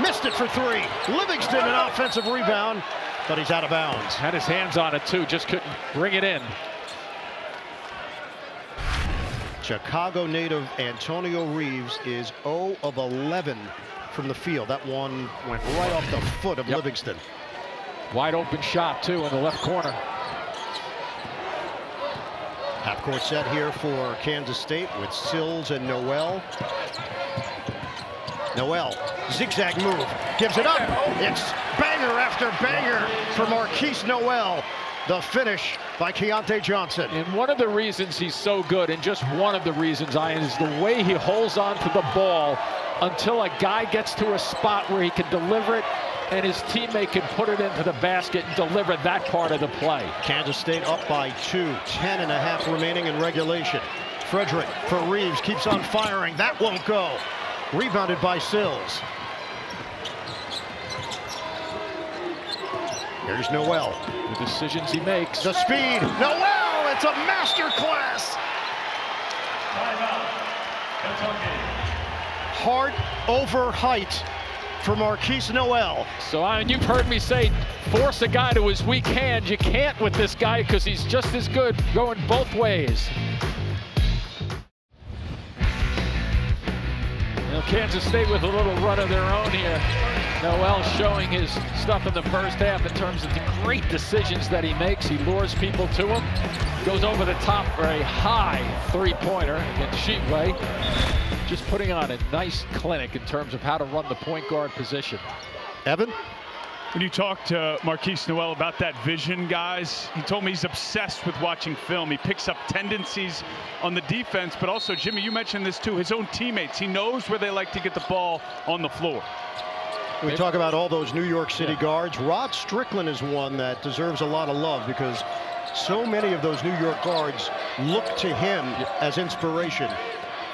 Missed it for three. Livingston an offensive rebound, but he's out of bounds. Had his hands on it too, just couldn't bring it in. Chicago native Antonio Reeves is 0 of 11 from the field. That one went right off the foot of Yep. Livingston. Wide open shot too in the left corner. Half court set here for Kansas State with Sills and Nowell. Nowell, zigzag move, gives it up. Oh. It's banger after banger for Markquis Nowell. The finish by Keyontae Johnson. And one of the reasons he's so good, and just one of the reasons, Ian, is the way he holds on to the ball until a guy gets to a spot where he can deliver it and his teammate can put it into the basket and deliver that part of the play. Kansas State up by two, 10 and a half remaining in regulation. Fredrick for Reeves keeps on firing. That won't go. Rebounded by Sills. Here's Nowell. The decisions he makes. The speed. Nowell, it's a master class. Hard over height for Markquis Nowell. So, Ian, you've heard me say, force a guy to his weak hand. You can't with this guy because he's just as good going both ways. Well, Kansas State with a little run of their own here. Nowell showing his stuff in the first half in terms of the great decisions that he makes. He lures people to him, goes over the top for a high three-pointer against Tshiebwe. just putting on a nice clinic in terms of how to run the point guard position. Evan? When you talk to Markquis Nowell about that vision, guys, he told me he's obsessed with watching film. He picks up tendencies on the defense, but also, Jimmy, you mentioned this too, his own teammates. He knows where they like to get the ball on the floor. We talk about all those New York City yeah. guards. Rod Strickland is one that deserves a lot of love because so many of those New York guards look to him yeah. as inspiration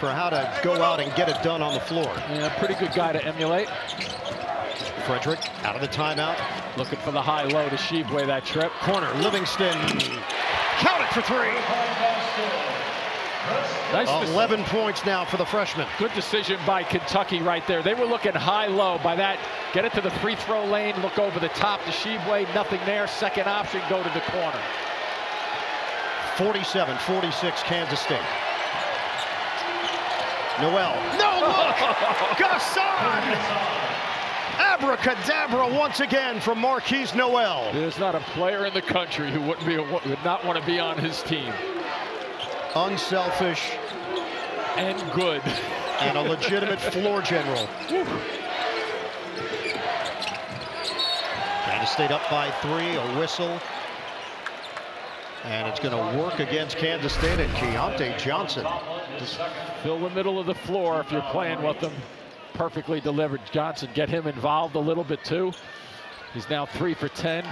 for how to go out and get it done on the floor. Yeah, pretty good guy to emulate. Fredrick out of the timeout. Looking for the high-low to Tshiebwe that trip. Corner, Livingston. Count it for three. Nice 11 points now for the freshman. Good decision by Kentucky right there. They were looking high-low. By that, get it to the free throw lane, look over the top to Tshiebwe. Nothing there. Second option, go to the corner. 47-46 Kansas State. Nowell. No look! N'Guessan! Abracadabra once again from Markquis Nowell. There's not a player in the country who wouldn't be would not want to be on his team. Unselfish and good. and a legitimate floor general. Kansas State up by three, a whistle. And it's going to work against Kansas State and Keyontae Johnson. Just fill the middle of the floor if you're playing with them perfectly delivered. Johnson get him involved a little bit too. He's now three for 10.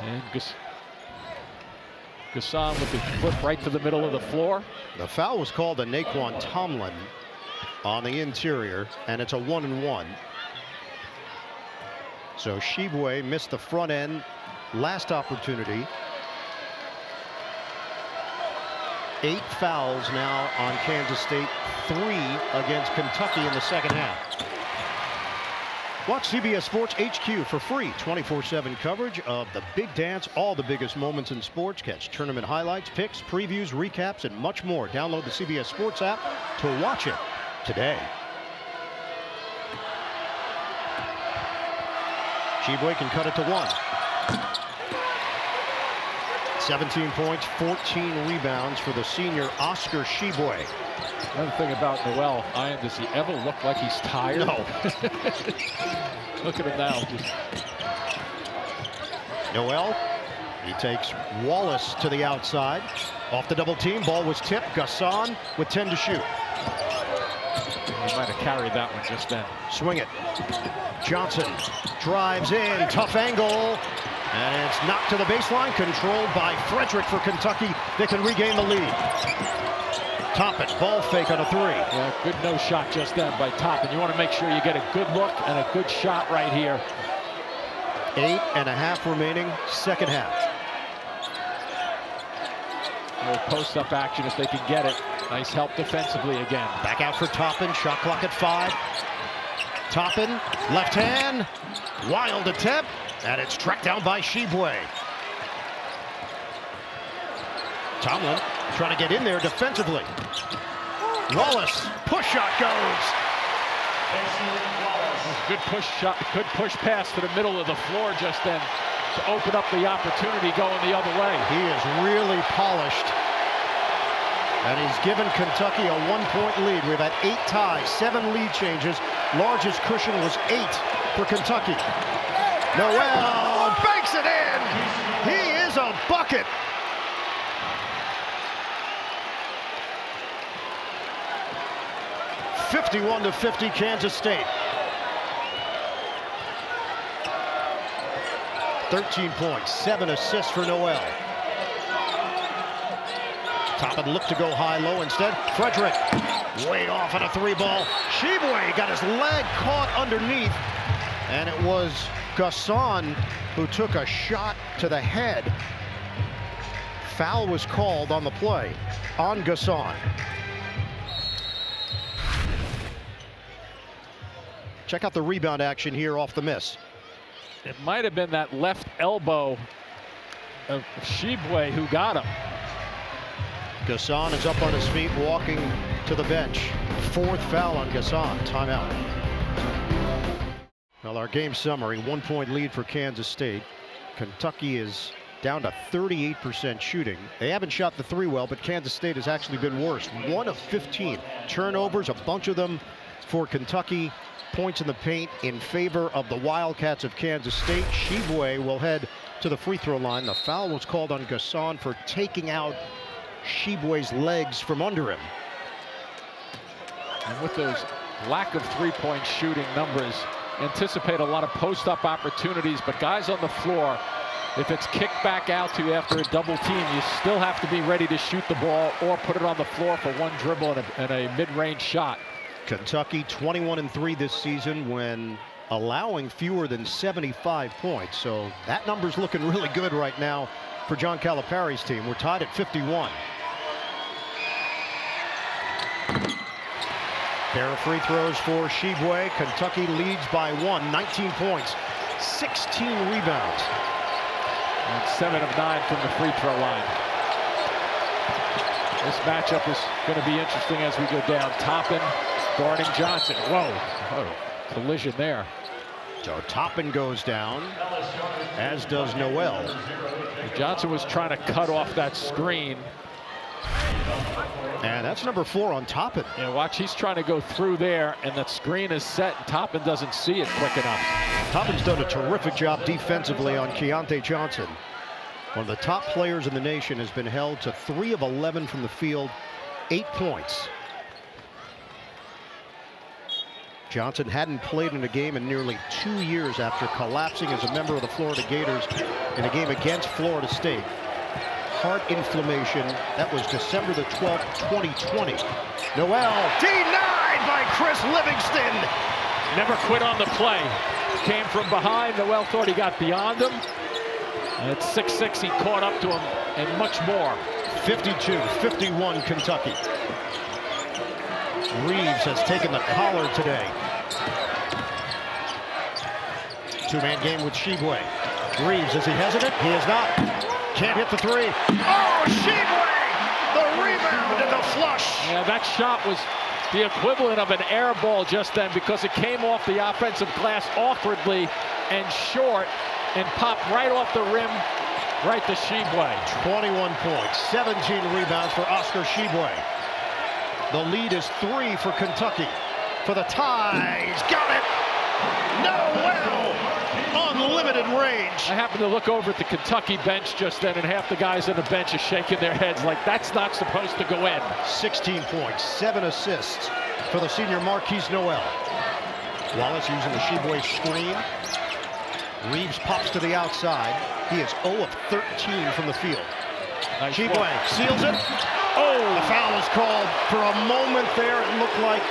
And Gus Gasson with the foot right to the middle of the floor. The foul was called on Nae'Qwan Tomlin on the interior, and it's a one and one. So Tshiebwe missed the front end last opportunity. Eight fouls now on Kansas State, three against Kentucky in the second half. Watch CBS Sports HQ for free 24-7 coverage of the big dance, all the biggest moments in sports. Catch tournament highlights, picks, previews, recaps, and much more. Download the CBS Sports app to watch it today. Tshiebwe can cut it to one. 17 points, 14 rebounds for the senior Oscar Tshiebwe. Another thing about Noel, Ian, does he ever look like he's tired? No. look at him now. Just... Nowell, he takes Wallace to the outside. Off the double team, ball was tipped. N'Guessan with 10 to shoot. He might have carried that one just then. Swing it. Johnson drives in, tough angle, and it's knocked to the baseline, controlled by Fredrick for Kentucky. They can regain the lead. Toppin, ball fake on a three. Yeah, good no shot just then by Toppin. You want to make sure you get a good look and a good shot right here. Eight and a half remaining, second half. post-up action if they can get it. Nice help defensively again. Back out for Toppin, shot clock at five. Toppin, left hand, wild attempt, and it's tracked down by Tshiebwe. Tomlin trying to get in there defensively. Wallace, push shot goes. Good push shot, good push pass to the middle of the floor just then to open up the opportunity going the other way. He is really polished. And he's given Kentucky a one-point lead. We've had eight ties, seven lead changes. Largest cushion was eight for Kentucky. Nowell banks it in. He is a bucket. Fifty-one to fifty, Kansas State. 13 points, seven assists for Nowell. Toppin looked to go high-low instead. Fredrick way off on a three ball. Tshiebwe got his leg caught underneath, and it was N'Guessan, who took a shot to the head. Foul was called on the play on N'Guessan. Check out the rebound action here off the miss. It might have been that left elbow of Tshiebwe who got him. N'Guessan is up on his feet, walking to the bench. Fourth foul on N'Guessan. Timeout. Well, our game summary, one point lead for Kansas State. Kentucky is down to 38% shooting. They haven't shot the three well, but Kansas State has actually been worse. One of 15 turnovers, a bunch of them for Kentucky. Points in the paint in favor of the Wildcats of Kansas State. Tshiebwe will head to the free throw line. The foul was called on N'Guessan for taking out Tshiebwe's legs from under him. And with those lack of three-point shooting numbers, anticipate a lot of post-up opportunities, but guys on the floor, if it's kicked back out to you after a double team, you still have to be ready to shoot the ball or put it on the floor for one dribble and a, and a mid-range shot. Kentucky 21 and 3 this season when allowing fewer than 75 points. So that number's looking really good right now for John Calipari's team. We're tied at 51. Pair of free throws for Tshiebwe. Kentucky leads by one, 19 points, 16 rebounds. And seven of nine from the free throw line. This matchup is going to be interesting as we go down. Toppin guarding Johnson. Whoa, oh, collision there. So Toppin goes down, as does Nowell. Johnson was trying to cut off that screen. And that's number four on Toppin. Yeah, watch, he's trying to go through there, and the screen is set, and Toppin doesn't see it quick enough. Toppin's done a terrific job defensively on Keyontae Johnson. One of the top players in the nation has been held to 3 of 11 from the field, 8 points. Johnson hadn't played in a game in nearly two years after collapsing as a member of the Florida Gators in a game against Florida State. Heart inflammation. That was December the 12th, 2020. Nowell denied by Chris Livingston. Never quit on the play. Came from behind. Nowell thought he got beyond him. And at 6'6", he caught up to him and much more. 52-51 Kentucky. Reeves has taken the collar today. Two-man game with Tshiebwe. Reeves, is he hesitant? He is not. Can't hit the three. Oh, Tshiebwe! The rebound and the flush. Yeah, that shot was the equivalent of an air ball just then because it came off the offensive glass awkwardly and short and popped right off the rim right to Tshiebwe. 21 points, 17 rebounds for Oscar Tshiebwe. The lead is three for Kentucky. For the tie, he's got it. Nowell. Unlimited range. I happened to look over at the Kentucky bench just then, and half the guys on the bench are shaking their heads like that's not supposed to go in. 16 points, seven assists for the senior Markquis Nowell. Wallace using the Tshiebwe screen. Reeves pops to the outside. He is 0 of 13 from the field. Nice work. seals it. Oh, the foul is called. For a moment there, it looked like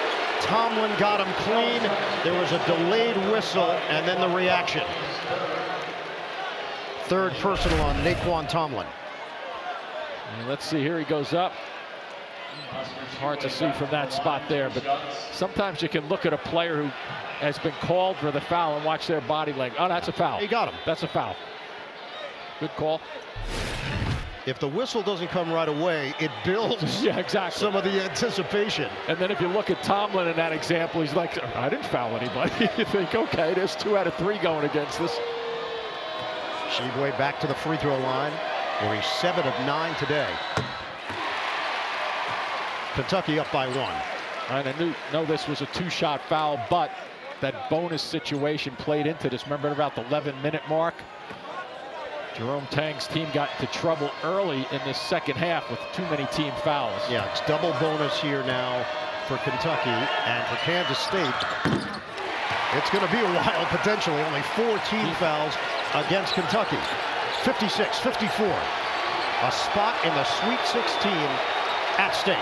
Tomlin got him clean. There was a delayed whistle and then the reaction. Third personal on Nae'Qwan Tomlin. And let's see, here he goes up. It's hard to see from that spot there, but sometimes you can look at a player who has been called for the foul and watch their body language. Oh, that's a foul. He got him. That's a foul. Good call. If the whistle doesn't come right away, it builds Yeah, exactly. some of the anticipation. And then if you look at Tomlin in that example, he's like, I didn't foul anybody. you think, okay, there's two out of three going against us. Tshiebwe back to the free throw line, where he's seven of nine today. Kentucky up by one. And I knew, know this was a two-shot foul, but that bonus situation played into this. Remember about the 11-minute mark? Jerome Tang's team got into trouble early in this second half with too many team fouls. Yeah, it's double bonus here now for Kentucky and for Kansas State. It's going to be a while potentially. Only four team fouls against Kentucky. 56, 54. A spot in the Sweet 16 at stake.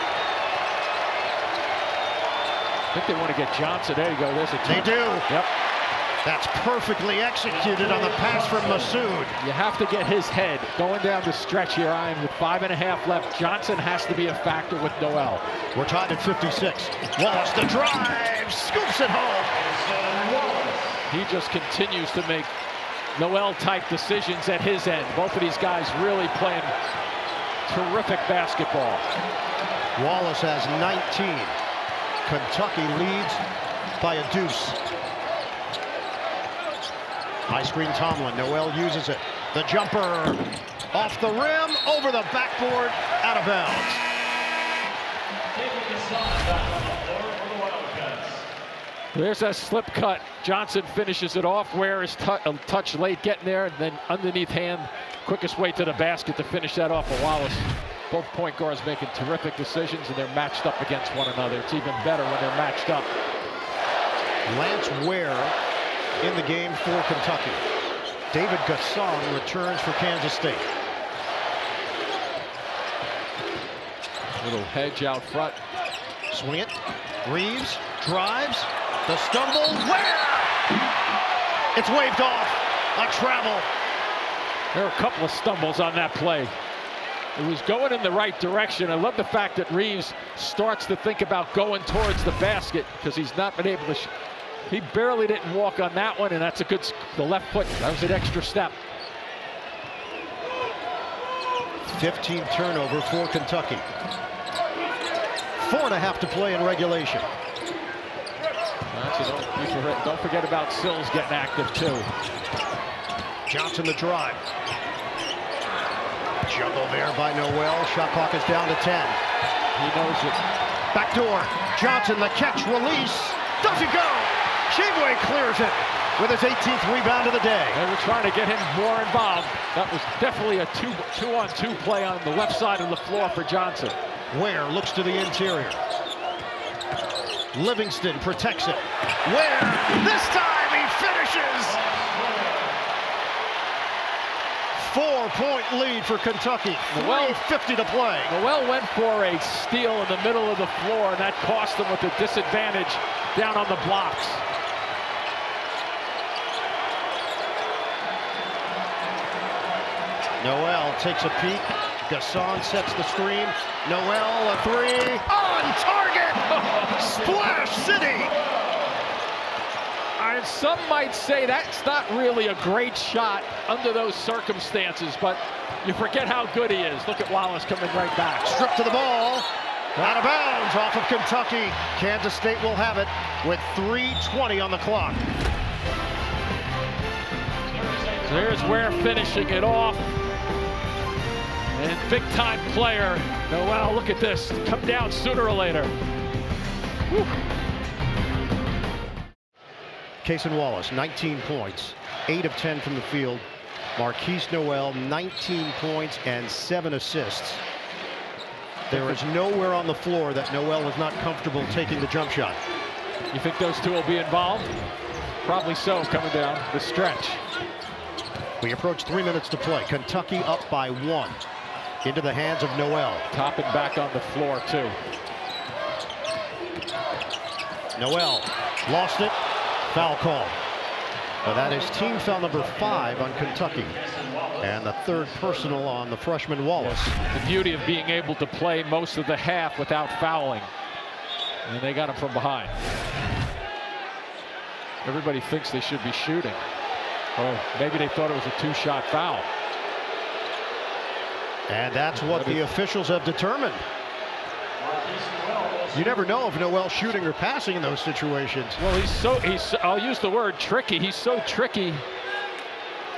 I think they want to get Johnson. There you go. There's a team. They do. Yep. That's perfectly executed on the pass from Massoud. You have to get his head going down the stretch here, Ryan, with five and a half left. Johnson has to be a factor with Nowell. We're tied at 56. Wallace the drive, scoops it home. He just continues to make Nowell-type decisions at his end. Both of these guys really playing terrific basketball. Wallace has 19. Kentucky leads by a deuce. High screen Tomlin. Nowell uses it. The jumper off the rim, over the backboard, out of bounds. There's a slip cut. Johnson finishes it off. Ware is a touch late getting there, and then underneath hand, quickest way to the basket to finish that off of Wallace. Both point guards making terrific decisions, and they're matched up against one another. It's even better when they're matched up. Lance Ware in the game for Kentucky. David N'Guessan returns for Kansas State. Little hedge out front. Swing it. Reeves drives. The stumble. Where? It's waved off. A travel. There are a couple of stumbles on that play. It was going in the right direction. I love the fact that Reeves starts to think about going towards the basket because he's not been able to. He barely didn't walk on that one, and that's a good. The left foot. That was an extra step. 15 turnover for Kentucky. Four and a half to play in regulation. Don't, don't forget about Sills getting active too. Johnson the drive. Juggle there by Nowell. Shot clock is down to 10. He knows it. Back door. Johnson the catch release. Does he go? Tshiebwe clears it with his 18th rebound of the day. They were trying to get him more involved. That was definitely a two, two on two play on the left side of the floor for Johnson. Ware looks to the interior. Livingston protects it. Ware, this time he finishes. Four-point lead for Kentucky. Well, 50 to play. Nowell went for a steal in the middle of the floor, and that cost them with a disadvantage down on the blocks. Nowell takes a peek. N'Guessan sets the screen. Nowell a three. On target! Splash City! And some might say that's not really a great shot under those circumstances, but you forget how good he is. Look at Wallace coming right back. Stripped to the ball. Out of bounds off of Kentucky. Kansas State will have it with 3.20 on the clock. There's Ware finishing it off. And big time player. Oh, Nowell, look at this. Come down sooner or later. Whew. Cason Wallace, 19 points, 8 of 10 from the field. Markquis Nowell, 19 points and 7 assists. There is nowhere on the floor that Nowell is not comfortable taking the jump shot. You think those two will be involved? Probably so, coming down the stretch. We approach three minutes to play. Kentucky up by one into the hands of Nowell. Toppin back on the floor, too. Nowell lost it. Foul call. Well, that is team foul number five on Kentucky. And the third personal on the freshman Wallace. The beauty of being able to play most of the half without fouling. And they got him from behind. Everybody thinks they should be shooting. Or maybe they thought it was a two-shot foul. And that's what the officials have determined. You never know if Nowell's shooting or passing in those situations. Well, he's so he's. I'll use the word tricky. He's so tricky.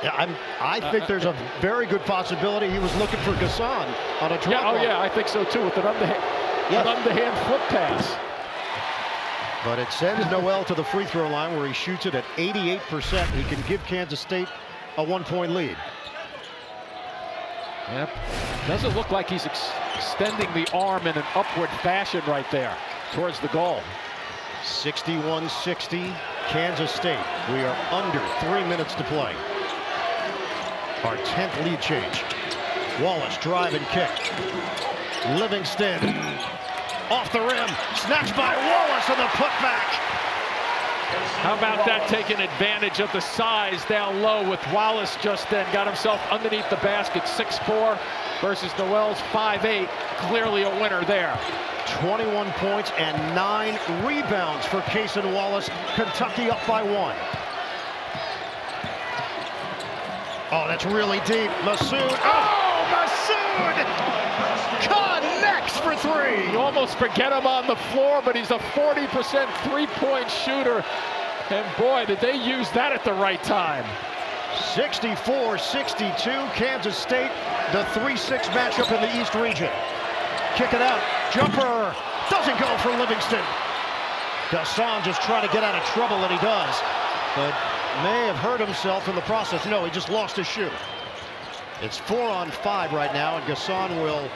Yeah, I'm, I think uh, there's a very good possibility he was looking for N'Guessan on a drop. Yeah, oh yeah, I think so too with an underhand, yes. an underhand foot pass. But it sends Nowell to the free throw line where he shoots it at 88%. He can give Kansas State a one-point lead. Yep. Doesn't look like he's ex extending the arm in an upward fashion right there towards the goal. 61-60, Kansas State. We are under three minutes to play. Our 10th lead change. Wallace drive and kick. Livingston off the rim, snatched by Wallace and the putback. How about that taking advantage of the size down low with Wallace just then. Got himself underneath the basket, Six four versus Nowell's five eight. Clearly a winner there. 21 points and nine rebounds for Cason Wallace. Kentucky up by one. Oh, that's really deep. Massoud. Oh, Massoud for three. You almost forget him on the floor, but he's a 40% three-point shooter. And boy, did they use that at the right time. 64-62, Kansas State, the 3-6 matchup in the East region. Kick it out, jumper, doesn't go for Livingston. N'Guessan just trying to get out of trouble, and he does. But may have hurt himself in the process. No, he just lost his shoe. It's four on five right now, and N'Guessan will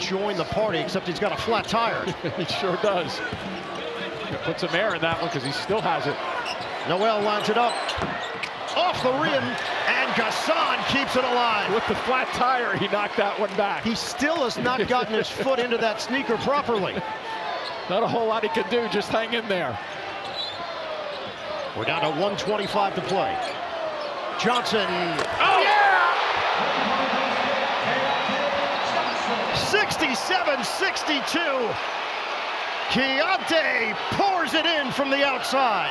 join the party, except he's got a flat tire. he sure does. Put some air in that one because he still has it. Nowell lines it up. Off the rim, and N'Guessan keeps it alive. With the flat tire, he knocked that one back. He still has not gotten his foot into that sneaker properly. Not a whole lot he can do, just hang in there. We're down to 125 to play. Johnson. Oh, yeah! 67-62. Keyontae pours it in from the outside.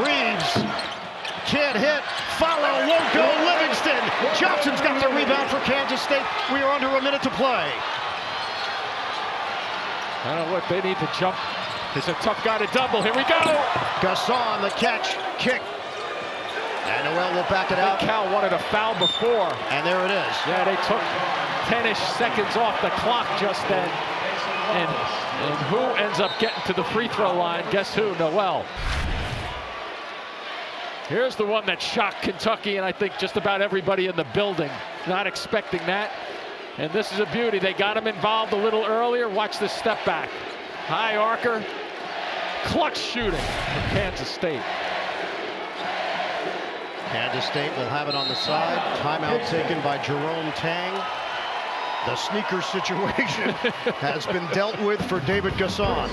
Reeves can't hit. Follow won't. Livingston. Johnson's got the rebound for Kansas State. We are under a minute to play. I don't know what they need to jump. It's a tough guy to double. Here we go. N'Guessan the catch, kick. And Nowell will back it out. Cal wanted a foul before. And there it is. Yeah, they took 10-ish seconds off the clock just then. And, and who ends up getting to the free throw line? Guess who? Nowell. Here's the one that shocked Kentucky and I think just about everybody in the building. Not expecting that. And this is a beauty. They got him involved a little earlier. Watch this step back. High arcer. Clutch shooting from Kansas State. Kansas State will have it on the side. Timeout taken by Jerome Tang. The sneaker situation has been dealt with for David N'Guessan.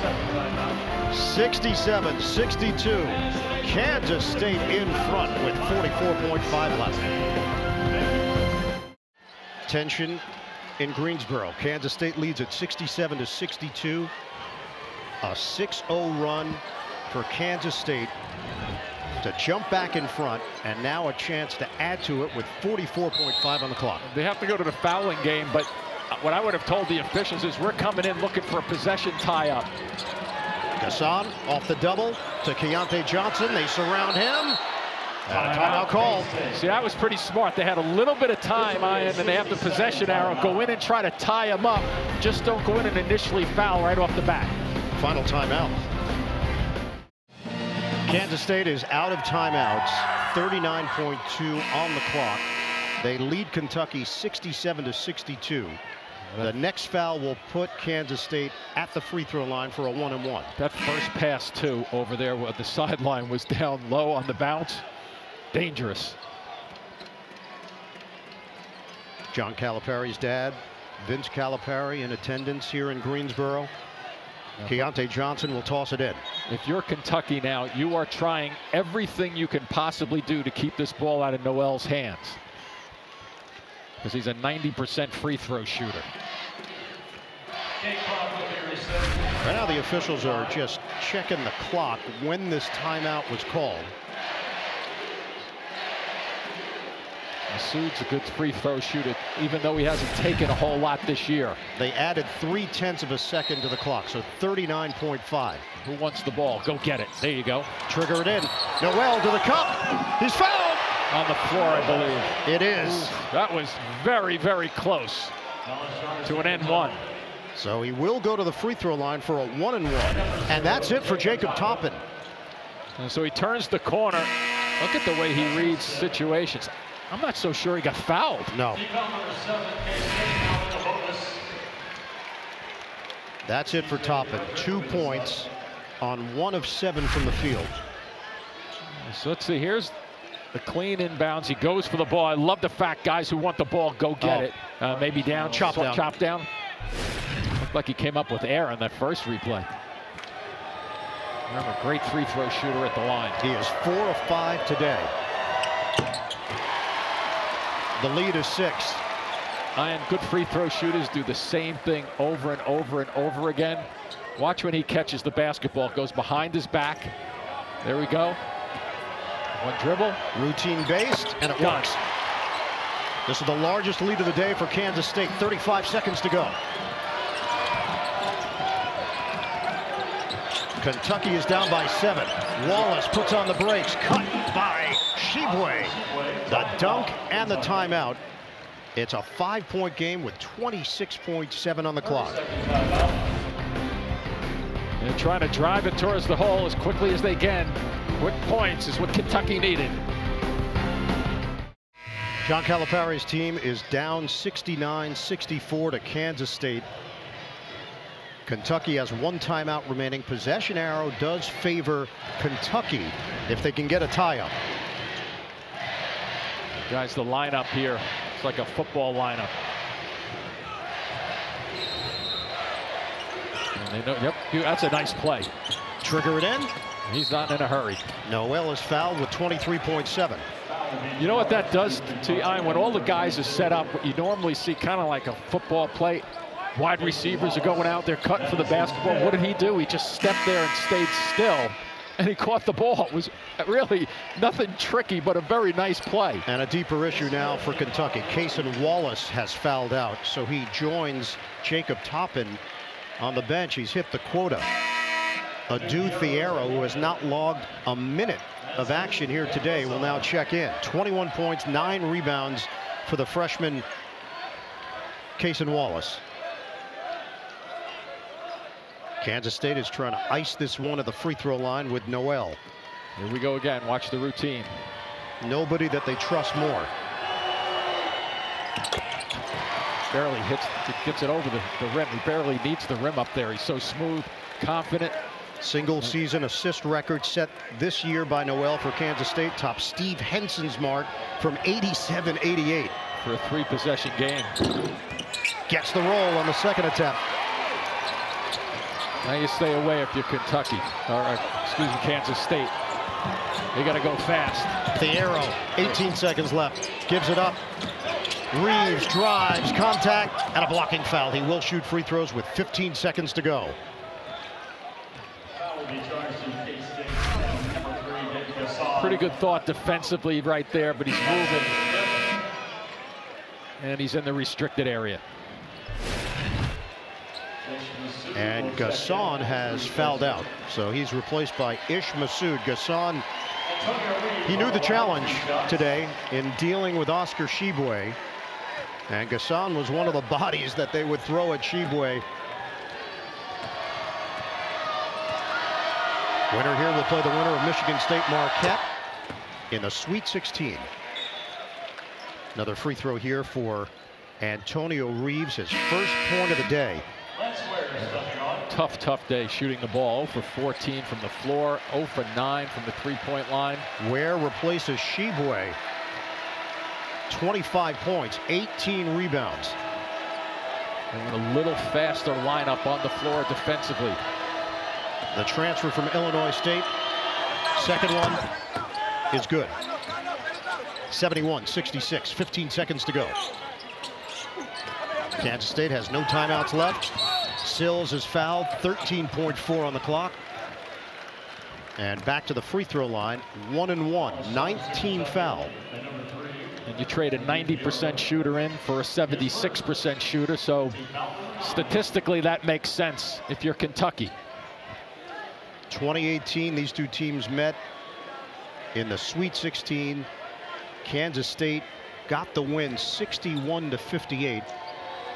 67-62. Kansas State in front with 44.5 left. Tension in Greensboro. Kansas State leads at 67 to 62. A 6-0 run for Kansas State to jump back in front and now a chance to add to it with 44.5 on the clock. They have to go to the fouling game, but what I would have told the officials is we're coming in looking for a possession tie-up. N'Guessan off the double to Keyontae Johnson. They surround him. And a timeout call. See, that was pretty smart. They had a little bit of time, Ian, and they have the possession arrow. Go in and try to tie him up. Just don't go in and initially foul right off the bat. Final timeout. Kansas State is out of timeouts. 39.2 on the clock. They lead Kentucky 67 to 62. The next foul will put Kansas State at the free throw line for a one and one. That first pass, too, over there where the sideline was down low on the bounce. Dangerous. John Calipari's dad, Vince Calipari, in attendance here in Greensboro. Keyontae Johnson will toss it in. If you're Kentucky now, you are trying everything you can possibly do to keep this ball out of Nowell's hands. Because he's a 90% free throw shooter. Right now the officials are just checking the clock when this timeout was called. Massoud's a good free throw shooter, even though he hasn't taken a whole lot this year. They added three tenths of a second to the clock, so 39.5. Who wants the ball? Go get it. There you go. Trigger it in. Nowell to the cup. He's fouled. On the floor, I believe. It is. That was very, very close to an end one. So he will go to the free throw line for a one and one. And that's it for Jacob Toppin. And so he turns the corner. Look at the way he reads situations. I'm not so sure he got fouled. No. That's it for Toppin. Two points on one of seven from the field. So let's see. Here's the clean inbounds. He goes for the ball. I love the fact guys who want the ball go get oh. it. Uh, maybe down, chop down. Chop down. Looked like he came up with air on that first replay. Remember, great free throw shooter at the line. He is four of five today. The lead is six. And good free throw shooters do the same thing over and over and over again. Watch when he catches the basketball. Goes behind his back. There we go. One dribble. Routine based, and it Done. works. This is the largest lead of the day for Kansas State. 35 seconds to go. Kentucky is down by seven. Wallace puts on the brakes. Cut by The dunk and the timeout. It's a five-point game with 26.7 on the clock. They're trying to drive it towards the hole as quickly as they can. Quick points is what Kentucky needed. John Calipari's team is down 69-64 to Kansas State. Kentucky has one timeout remaining. Possession arrow does favor Kentucky if they can get a tie-up. Guys, the lineup here, it's like a football lineup. And they know, yep, that's a nice play. Trigger it in. He's not in a hurry. Nowell is fouled with 23.7. You know what that does to you, Ian? When all the guys are set up, what you normally see kind of like a football play. Wide receivers are going out there cutting for the basketball. What did he do? He just stepped there and stayed still, and he caught the ball. It was really nothing tricky, but a very nice play. And a deeper issue now for Kentucky. Cason Wallace has fouled out, so he joins Jacob Toppin on the bench. He's hit the quota. Adou Thiero, who has not logged a minute of action here today, will now check in. 21 points, nine rebounds for the freshman Cason Wallace. Kansas State is trying to ice this one at the free throw line with Nowell. Here we go again. Watch the routine. Nobody that they trust more. Barely hits, gets it over the, the rim. He barely needs the rim up there. He's so smooth, confident. Single season assist record set this year by Nowell for Kansas State. Top Steve Henson's mark from 87-88. For a three possession game. Gets the roll on the second attempt. Now you stay away if you're Kentucky, or uh, excuse me, Kansas State. You got to go fast. The arrow, 18 seconds left, gives it up. Reeves drives, contact, and a blocking foul. He will shoot free throws with 15 seconds to go. Pretty good thought defensively right there, but he's moving. And he's in the restricted area. And N'Guessan has fouled out. So he's replaced by Ish Massoud. N'Guessan, he knew the challenge today in dealing with Oscar Tshiebwe. And N'Guessan was one of the bodies that they would throw at Tshiebwe. Winner here will play the winner of Michigan State Marquette in the Sweet 16. Another free throw here for Antonio Reeves, his first point of the day. Tough, tough day shooting the ball. Oh for 14 from the floor, 0 for 9 from the three-point line. Ware replaces Tshiebwe. 25 points, 18 rebounds. And a little faster lineup on the floor defensively. The transfer from Illinois State. Second one is good. 71 66, 15 seconds to go. Kansas State has no timeouts left. Sills is fouled, 13.4 on the clock. And back to the free throw line, one and one, 19 foul. And you trade a 90% shooter in for a 76% shooter, so statistically that makes sense if you're Kentucky. 2018, these two teams met in the Sweet 16. Kansas State got the win 61 to 58,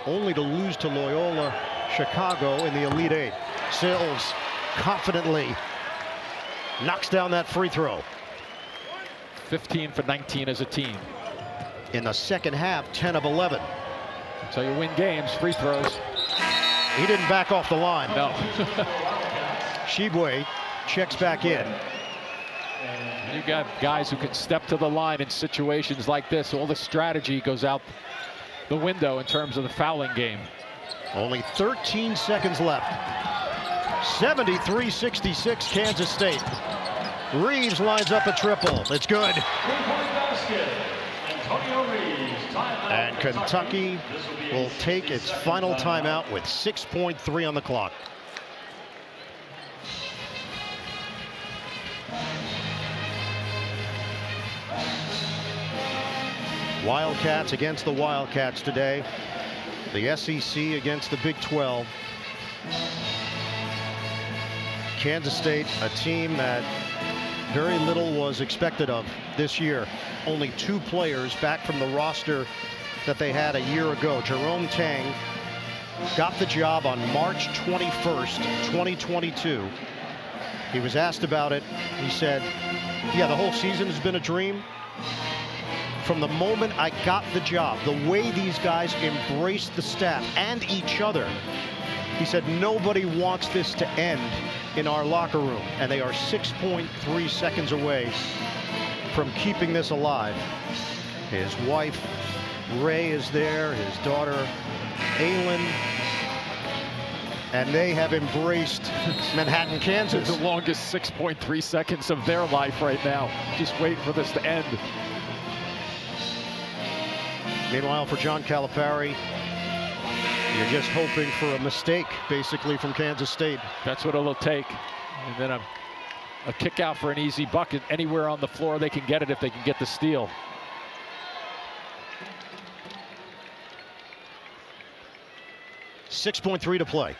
only to lose to Loyola Chicago in the Elite Eight. Sills confidently knocks down that free throw. 15 for 19 as a team. In the second half, 10 of 11. So you win games, free throws. He didn't back off the line. No. Tshiebwe checks back in. You got guys who can step to the line in situations like this. All the strategy goes out the window in terms of the fouling game. Only 13 seconds left. 73-66 Kansas State. Reeves lines up a triple. It's good. And Kentucky will take its final timeout with 6.3 on the clock. Wildcats against the Wildcats today. The SEC against the Big 12. Kansas State, a team that very little was expected of this year. Only two players back from the roster that they had a year ago. Jerome Tang got the job on March 21st, 2022. He was asked about it. He said, yeah, the whole season has been a dream. From the moment I got the job, the way these guys embraced the staff and each other, he said, nobody wants this to end in our locker room. And they are 6.3 seconds away from keeping this alive. His wife, Ray, is there. His daughter, Aylin. And they have embraced Manhattan, Kansas. The longest 6.3 seconds of their life right now. Just wait for this to end. Meanwhile, for John Calipari, you're just hoping for a mistake, basically, from Kansas State. That's what it'll take. And then a, a kick out for an easy bucket. Anywhere on the floor they can get it if they can get the steal. Six point three to play.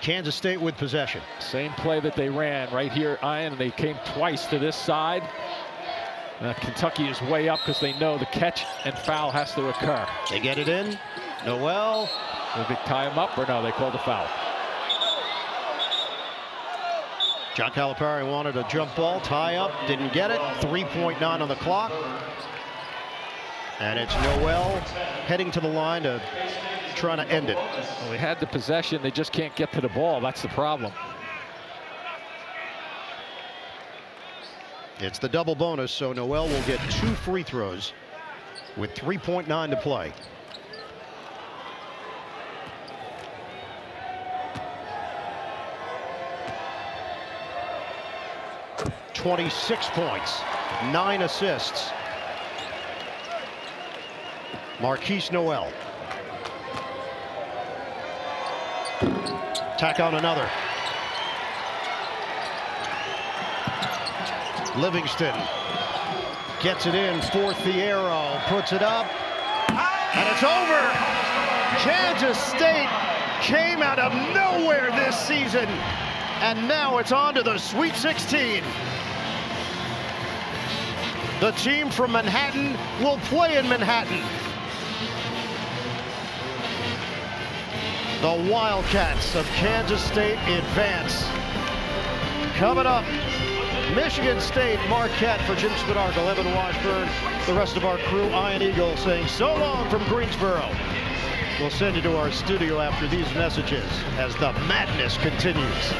Kansas State with possession. Same play that they ran right here, Ian, and they came twice to this side. Uh, Kentucky is way up because they know the catch and foul has to occur. They get it in. Nowell. Did they tie him up or no? They called a foul. John Calipari wanted a jump ball, tie up, didn't get it. 3.9 on the clock. And it's Nowell heading to the line to trying to end it. Well, they had the possession. They just can't get to the ball. That's the problem. It's the double bonus, so Nowell will get two free throws with 3.9 to play. Twenty-six points, nine assists. Markquis Nowell. Tack on another. Livingston gets it in for Thiero, puts it up, and it's over. Kansas State came out of nowhere this season, and now it's on to the Sweet 16. The team from Manhattan will play in Manhattan. The Wildcats of Kansas State advance. Coming up, Michigan State, Marquette for Jim Spanarkel, Evan Washburn, the rest of our crew, Ian Eagle saying so long from Greensboro. We'll send you to our studio after these messages as the madness continues.